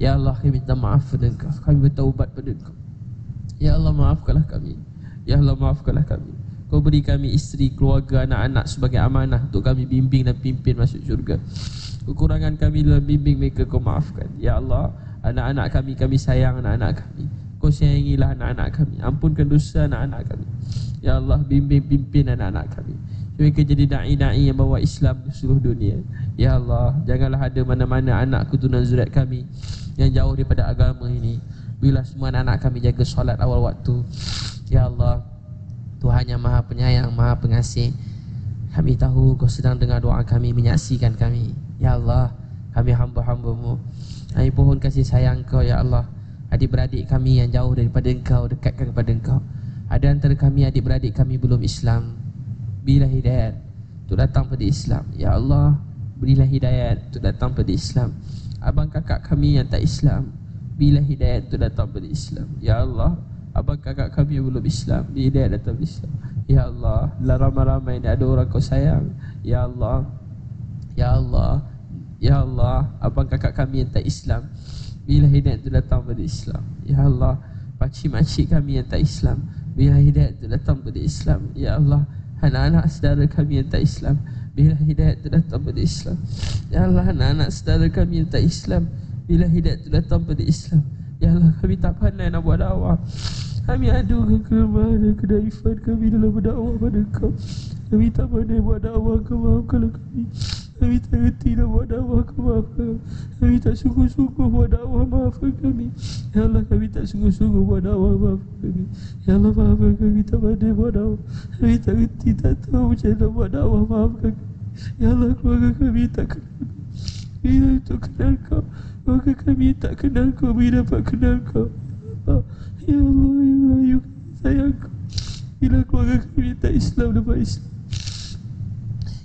Ya Allah kami minta maaf pada engkau. Kami bertaubat pada engkau. Ya Allah maafkanlah kami. Ya Allah maafkanlah kami. Kau beri kami isteri, keluarga, anak-anak sebagai amanah Untuk kami bimbing dan pimpin masuk syurga. Kekurangan kami dalam bimbing mereka kau maafkan. Ya Allah Anak-anak kami, kami sayang anak-anak kami. Kau sayangilah anak-anak kami. Ampunkan dosa anak-anak kami Ya Allah bimbing pimpin anak-anak kami. Mereka jadi da'i-da'i yang bawa Islam ke seluruh dunia. Ya Allah Janganlah ada mana-mana anak keturunan zuriat kami Yang jauh daripada agama ini. Bila semua anak-anak kami jaga solat awal waktu Ya Allah Tuhan yang maha penyayang, maha pengasih Kami tahu kau sedang dengar doa kami Menyaksikan kami. Ya Allah Kami hamba-hambamu. Kami pohon kasih sayang kau Ya Allah. Adik-beradik kami yang jauh daripada engkau Dekatkan kepada engkau Ada antara kami adik-beradik kami belum Islam Bila hidayat. Untuk datang pada Islam. Ya Allah Berilah hidayat. Untuk datang pada Islam. Abang kakak kami yang tak Islam bila hidayah itu datang pada Islam. Ya Allah Abang kakak kami yang belum Islam Bila hidayah datang pada Islam. Ya Allah Dalam ramai-ramai ini ada orang kau sayang. Ya Allah Ya Allah Ya Allah Abang kakak kami yang tak Islam Bila hidayah itu datang pada Islam. Ya Allah Pakcik-makcik kami yang tak Islam Bila hidayah itu datang pada Islam Ya Allah Anak-anak saudara kami yang tak Islam. Bila hidayah itu datang pada Islam Ya Allah anak-anak saudara kami yang tak Islam. Bila hidayah itu datang pada Islam Ya Allah kami tak pandai nak buat dakwah. Kami adukan kelemahan dan kedaifan kami dalam berdakwah pada kau. Kami tak pandai buat dakwah kau maafkanlah kami Kami tak reti nak buat dakwah kau maafkan Kami tak sungguh-sungguh buat dakwah maafkan kami? Ya Allah kami tak sungguh-sungguh buat dakwah maafkan kami? Ya Allah maafkan kami tak pandai buat dakwah? Kami tak reti tak tahu macam mana buat dakwah maafkan kami? Ya Allah keluarga kami tak kenal Bila untuk kenal kau Maka kami tak kenal kau Bila dapat kenal kau? Ya Allah Ya Allah Ya sayang kau. Bila keluarga kami tak Islam Dapat Islam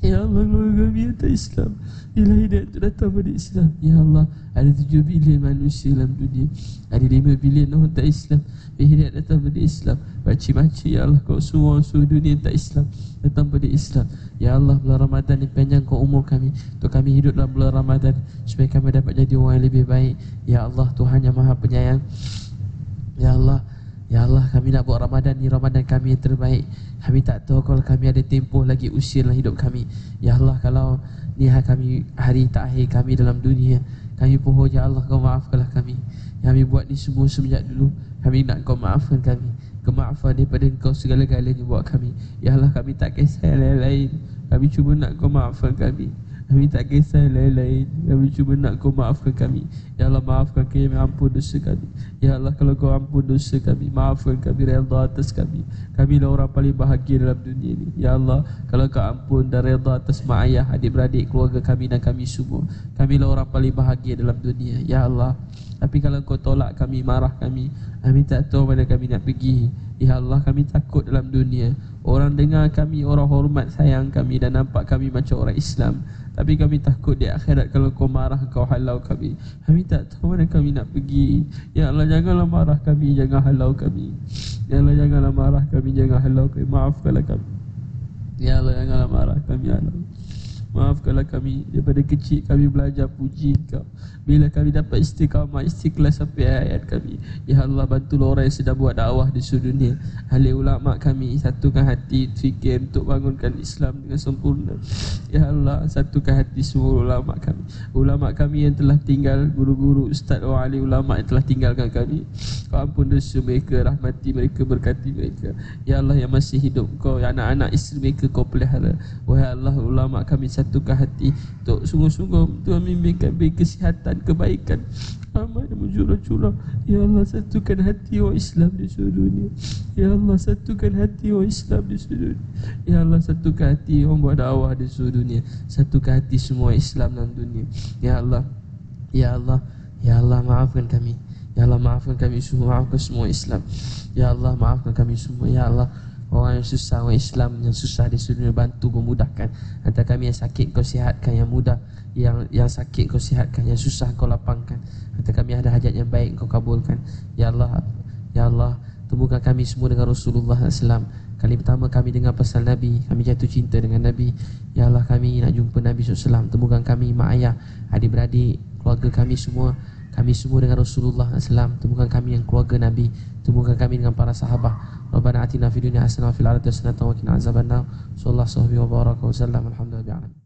Ya Allah keluarga kami tak Islam. Bila hidayah itu datang pada Islam. Ya Allah Ada tujuh bilion manusia dalam dunia. Ada lima bilion orang tak Islam. Bila hidayah datang pada Islam Makcik-makcik Ya Allah kau semua seluruh dunia tak Islam. Datang pada Islam. Ya Allah bulan Ramadan ni panjang kau umur kami. Untuk kami hidup dalam bulan Ramadan Supaya kami dapat jadi orang yang lebih baik. Ya Allah Tuhan yang maha penyayang. Ya Allah Ya Allah kami nak buat Ramadan ni Ramadan kami yang terbaik. Kami tak tahu kalau kami ada tempoh lagi usia dalam hidup kami. Ya Allah kalau ni hari kami hari terakhir kami dalam dunia Kami pohon Ya Allah kau maafkanlah kami. Yang kami buat ni semua semenjak dulu. Kami nak kau maafkan kami. Kemaafan daripada engkau segala-galanya buat kami. Ya Allah kami tak kisah lain-lain. Kami cuma nak kau maafkan kami Kami tak kisah lain-lain. Kami cuma nak kau maafkan kami. Ya Allah maafkan kami. Ampun dosa kami. Ya Allah kalau kau ampun dosa kami Maafkan kami Redha atas kami. Kami lah orang paling bahagia dalam dunia ini Ya Allah Kalau kau ampun dan redha atas mak ayah Adik-beradik keluarga kami dan kami semua Kami lah orang paling bahagia dalam dunia. Ya Allah tapi kalau kau tolak kami, marah kami Kami tak tahu mana kami nak pergi. Ya Allah kami takut dalam dunia. Orang dengar kami, orang hormat sayang kami Dan nampak kami macam orang Islam Tapi kami takut di akhirat Kalau kau marah kau halau kami. Kami tak tahu mana kami nak pergi. Ya Allah janganlah marah kami, jangan halau kami. Ya Allah janganlah marah kami, jangan halau kami. Maafkanlah kami. Ya Allah janganlah marah kami, ya Allah Maafkanlah kami. Daripada kecil kami belajar puji kau. Bila kami dapat istiqamah Istiqlal sampai ayat kami Ya Allah bantulah orang yang sedang buat dakwah di seluruh dunia. Ahli ulama kami Satukan hati fikir untuk bangunkan Islam dengan sempurna. Ya Allah Satukan hati semua ulama kami. Ulama kami yang telah tinggal Guru-guru ustaz wa ahli ulama yang telah tinggalkan kami. Kau ampun dosa mereka Rahmati mereka Berkati mereka. Ya Allah yang masih hidup Kau anak-anak isteri mereka Kau pelihara. Wahai Allah ulama kami satukan hati untuk sungguh-sungguh Tuhan mimpikan beri kesihatan, kebaikan. Amal yang mencurah-curah Ya Allah satukan hati orang Islam di seluruh dunia. Ya Allah satukan hati orang Islam di seluruh dunia. Ya Allah satukan hati orang buat dakwah di seluruh dunia. Satukan hati semua Islam dalam dunia. Ya Allah Ya Allah Ya Allah maafkan kami. Ya Allah maafkan kami semua. Maafkan semua Islam. Ya Allah maafkan kami semua. Ya Allah Orang yang susah, orang Islam yang susah di seluruh bantu memudahkan. Antara kami yang sakit kau sihatkan yang mudah. Yang yang sakit kau sihatkan, yang susah kau lapangkan. Antara kami ada hajat yang baik kau kabulkan. Ya Allah, Ya Allah Temukan kami semua dengan Rasulullah SAW Kali pertama kami dengar pasal Nabi Kami jatuh cinta dengan Nabi. Ya Allah kami nak jumpa Nabi SAW Temukan kami, mak ayah, adik-beradik, keluarga kami semua. Kami semua dengan Rasulullah SAW Temukan kami yang keluarga Nabi. Temukan kami dengan para sahabat Rabbana atina fi dunia hasanah wa fil akhirati hasanah wa qina azabannar sallallahu alaihi wa baraka wa sallam alhamdulillah